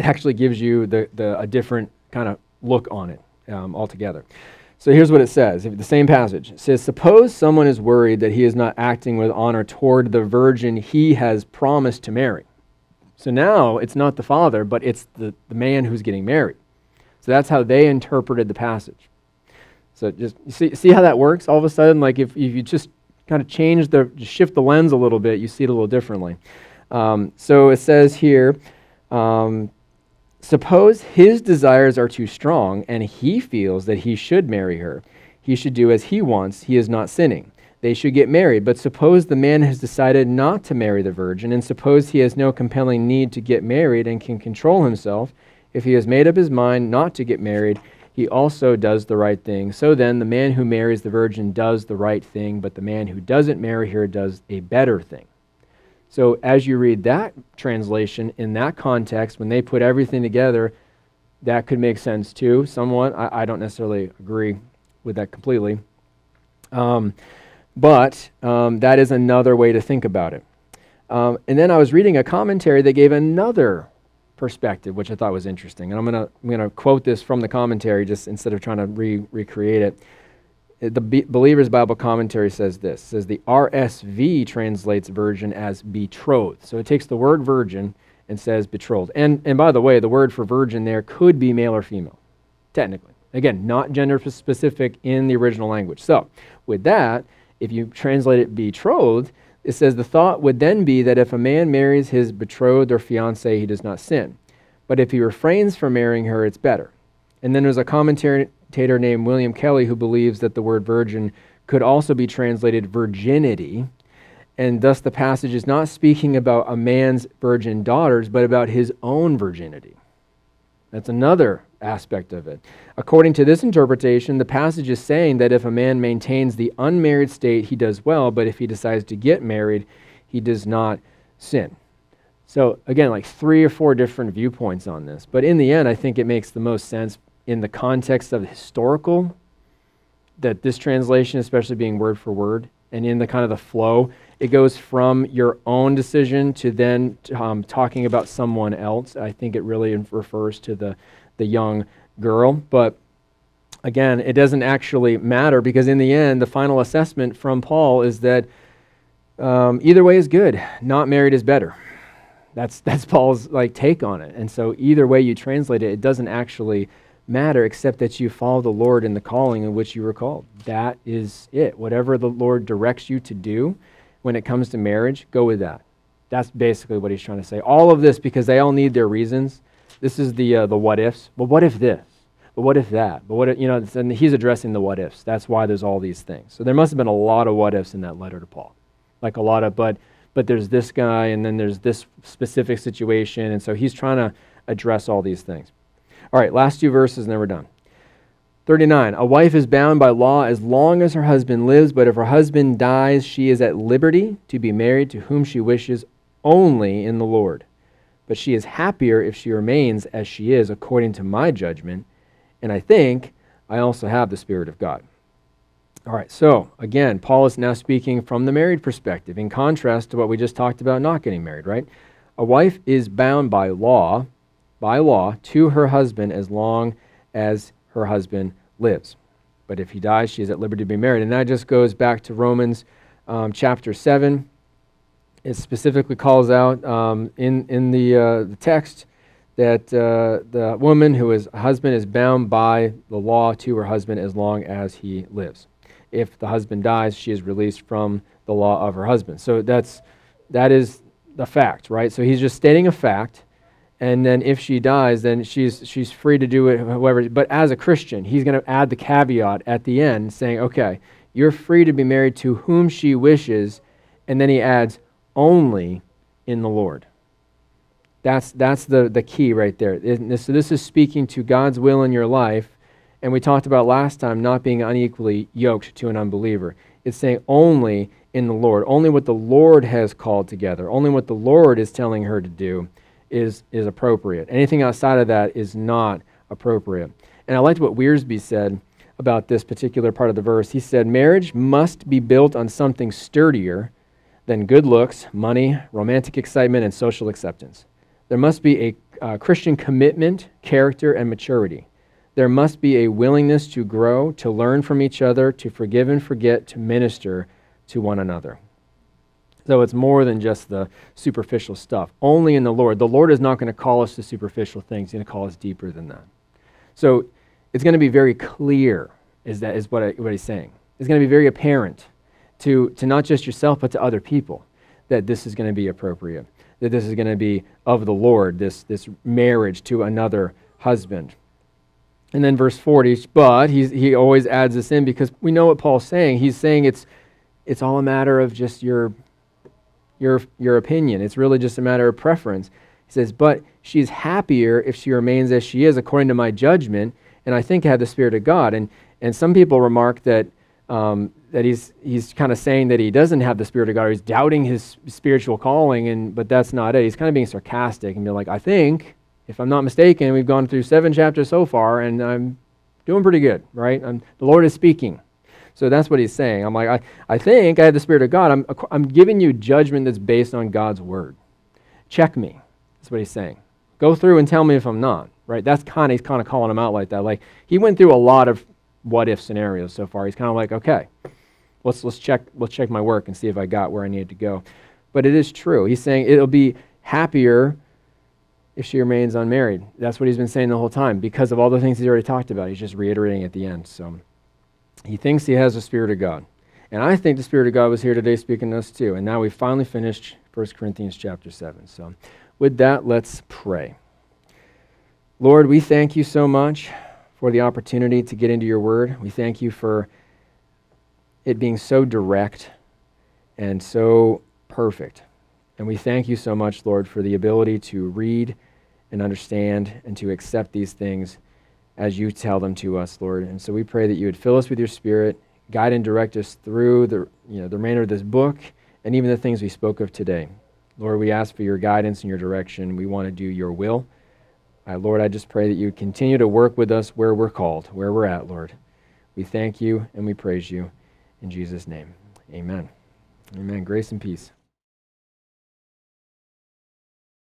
it actually gives you the, the, a different kind of look on it um, altogether. So here's what it says the same passage. It says, Suppose someone is worried that he is not acting with honor toward the virgin he has promised to marry. So now it's not the father, but it's the, the man who's getting married. So that's how they interpreted the passage. So just see, see how that works? All of a sudden, like if, if you just kind of change the, shift the lens a little bit, you see it a little differently. Um, so it says here, um, Suppose his desires are too strong and he feels that he should marry her. He should do as he wants. He is not sinning. They should get married. But suppose the man has decided not to marry the virgin, and suppose he has no compelling need to get married and can control himself. If he has made up his mind not to get married, he also does the right thing. So then, the man who marries the virgin does the right thing, but the man who doesn't marry her does a better thing. So, as you read that translation in that context, when they put everything together, that could make sense too, somewhat. I, I don't necessarily agree with that completely. Um, but um, that is another way to think about it. Um, and then I was reading a commentary that gave another perspective, which I thought was interesting. And I'm going to I'm gonna quote this from the commentary just instead of trying to re- recreate it the Be- Believer's Bible Commentary says this says the RSV translates virgin as betrothed. So it takes the word virgin and says betrothed. And and by the way, the word for virgin there could be male or female, technically. Again, not gender specific in the original language. So with that, if you translate it betrothed, it says the thought would then be that if a man marries his betrothed or fiancee, he does not sin. But if he refrains from marrying her, it's better. And then there's a commentary commentator named William Kelly who believes that the word virgin could also be translated virginity, and thus the passage is not speaking about a man's virgin daughters, but about his own virginity. That's another aspect of it. According to this interpretation, the passage is saying that if a man maintains the unmarried state, he does well, but if he decides to get married, he does not sin. So, again, like three or four different viewpoints on this. But in the end, I think it makes the most sense in the context of historical, that this translation, especially being word for word, and in the kind of the flow, it goes from your own decision to then um, talking about someone else. I think it really refers to the, the young girl. But again, it doesn't actually matter because in the end, the final assessment from Paul is that um, either way is good. Not married is better. That's, that's Paul's like take on it. And so either way you translate it, it doesn't actually matter except that you follow the Lord in the calling in which you were called. That is it. Whatever the Lord directs you to do when it comes to marriage, go with that. That's basically what he's trying to say. All of this because they all need their reasons. This is the uh, the what ifs. But what if this? But what if that? But what if, you know? And he's addressing the what ifs. That's why there's all these things. So there must have been a lot of what ifs in that letter to Paul, like a lot of. But but there's this guy, and then there's this specific situation, and so he's trying to address all these things. All right, last two verses and then we're done. 39. A wife is bound by law as long as her husband lives, but if her husband dies, she is at liberty to be married to whom she wishes only in the Lord. But she is happier if she remains as she is, according to my judgment. And I think I also have the Spirit of God. All right, so again, Paul is now speaking from the married perspective, in contrast to what we just talked about not getting married, right? A wife is bound by law by law to her husband as long as her husband lives. But if he dies, she is at liberty to be married. And that just goes back to Romans um, chapter 7. It specifically calls out um, in, in the, uh, the text that uh, the woman who is husband is bound by the law to her husband as long as he lives. If the husband dies, she is released from the law of her husband. So that's, that is the fact, right? So he's just stating a fact and then if she dies, then she's she's free to do it however. But as a Christian, he's going to add the caveat at the end, saying, "Okay, you're free to be married to whom she wishes," and then he adds, "only in the Lord." That's that's the the key right there. So this is speaking to God's will in your life, And we talked about last time not being unequally yoked to an unbeliever. It's saying only in the Lord, only what the Lord has called together, only what the Lord is telling her to do is, is appropriate. Anything outside of that is not appropriate. And I liked what Wiersbe said about this particular part of the verse. He said, Marriage must be built on something sturdier than good looks, money, romantic excitement, and social acceptance. There must be a uh, Christian commitment, character, and maturity. There must be a willingness to grow, to learn from each other, to forgive and forget, to minister to one another. So it's more than just the superficial stuff. Only in the Lord. The Lord is not going to call us to superficial things, He's going to call us deeper than that. So it's going to be very clear, is, that, is what, I, what He's saying. It's going to be very apparent to, to not just yourself, but to other people that this is going to be appropriate, that this is going to be of the Lord, this, this marriage to another husband. And then verse 40, but he's, he always adds this in because we know what Paul's saying. He's saying it's, it's all a matter of just your, your, your opinion. It's really just a matter of preference. He says, but she's happier if she remains as she is according to my judgment, and I think I have the Spirit of God. And, and some people remark that um, that he's he's kind of saying that he doesn't have the spirit of God, or he's doubting his spiritual calling, and but that's not it. He's kind of being sarcastic and being like, I think, if I'm not mistaken, we've gone through seven chapters so far, and I'm doing pretty good, right? I'm, the Lord is speaking. So that's what he's saying. I'm like, I, I think I have the Spirit of God. I'm, I'm giving you judgment that's based on God's word. Check me. That's what he's saying. Go through and tell me if I'm not, right? That's kind of, he's kind of calling him out like that. Like, he went through a lot of what if scenarios so far. He's kind of like, okay, let's let's check let's check my work and see if I got where I needed to go. But it is true. He's saying it'll be happier if she remains unmarried. That's what he's been saying the whole time because of all the things he's already talked about. He's just reiterating at the end. So he thinks he has the Spirit of God. And I think the Spirit of God was here today speaking to us too. And now we finally finished 1 Corinthians chapter 7. So with that, let's pray. Lord, we thank you so much for the opportunity to get into your word. We thank you for it being so direct and so perfect. And we thank you so much, Lord, for the ability to read and understand and to accept these things as you tell them to us, Lord. And so we pray that you would fill us with your spirit, guide and direct us through the, you know, the remainder of this book and even the things we spoke of today. Lord, we ask for your guidance and your direction. We want to do your will. Uh, Lord, I just pray that you continue to work with us where we're called, where we're at, Lord. We thank you and we praise you. In Jesus' name, amen. Amen. Grace and peace.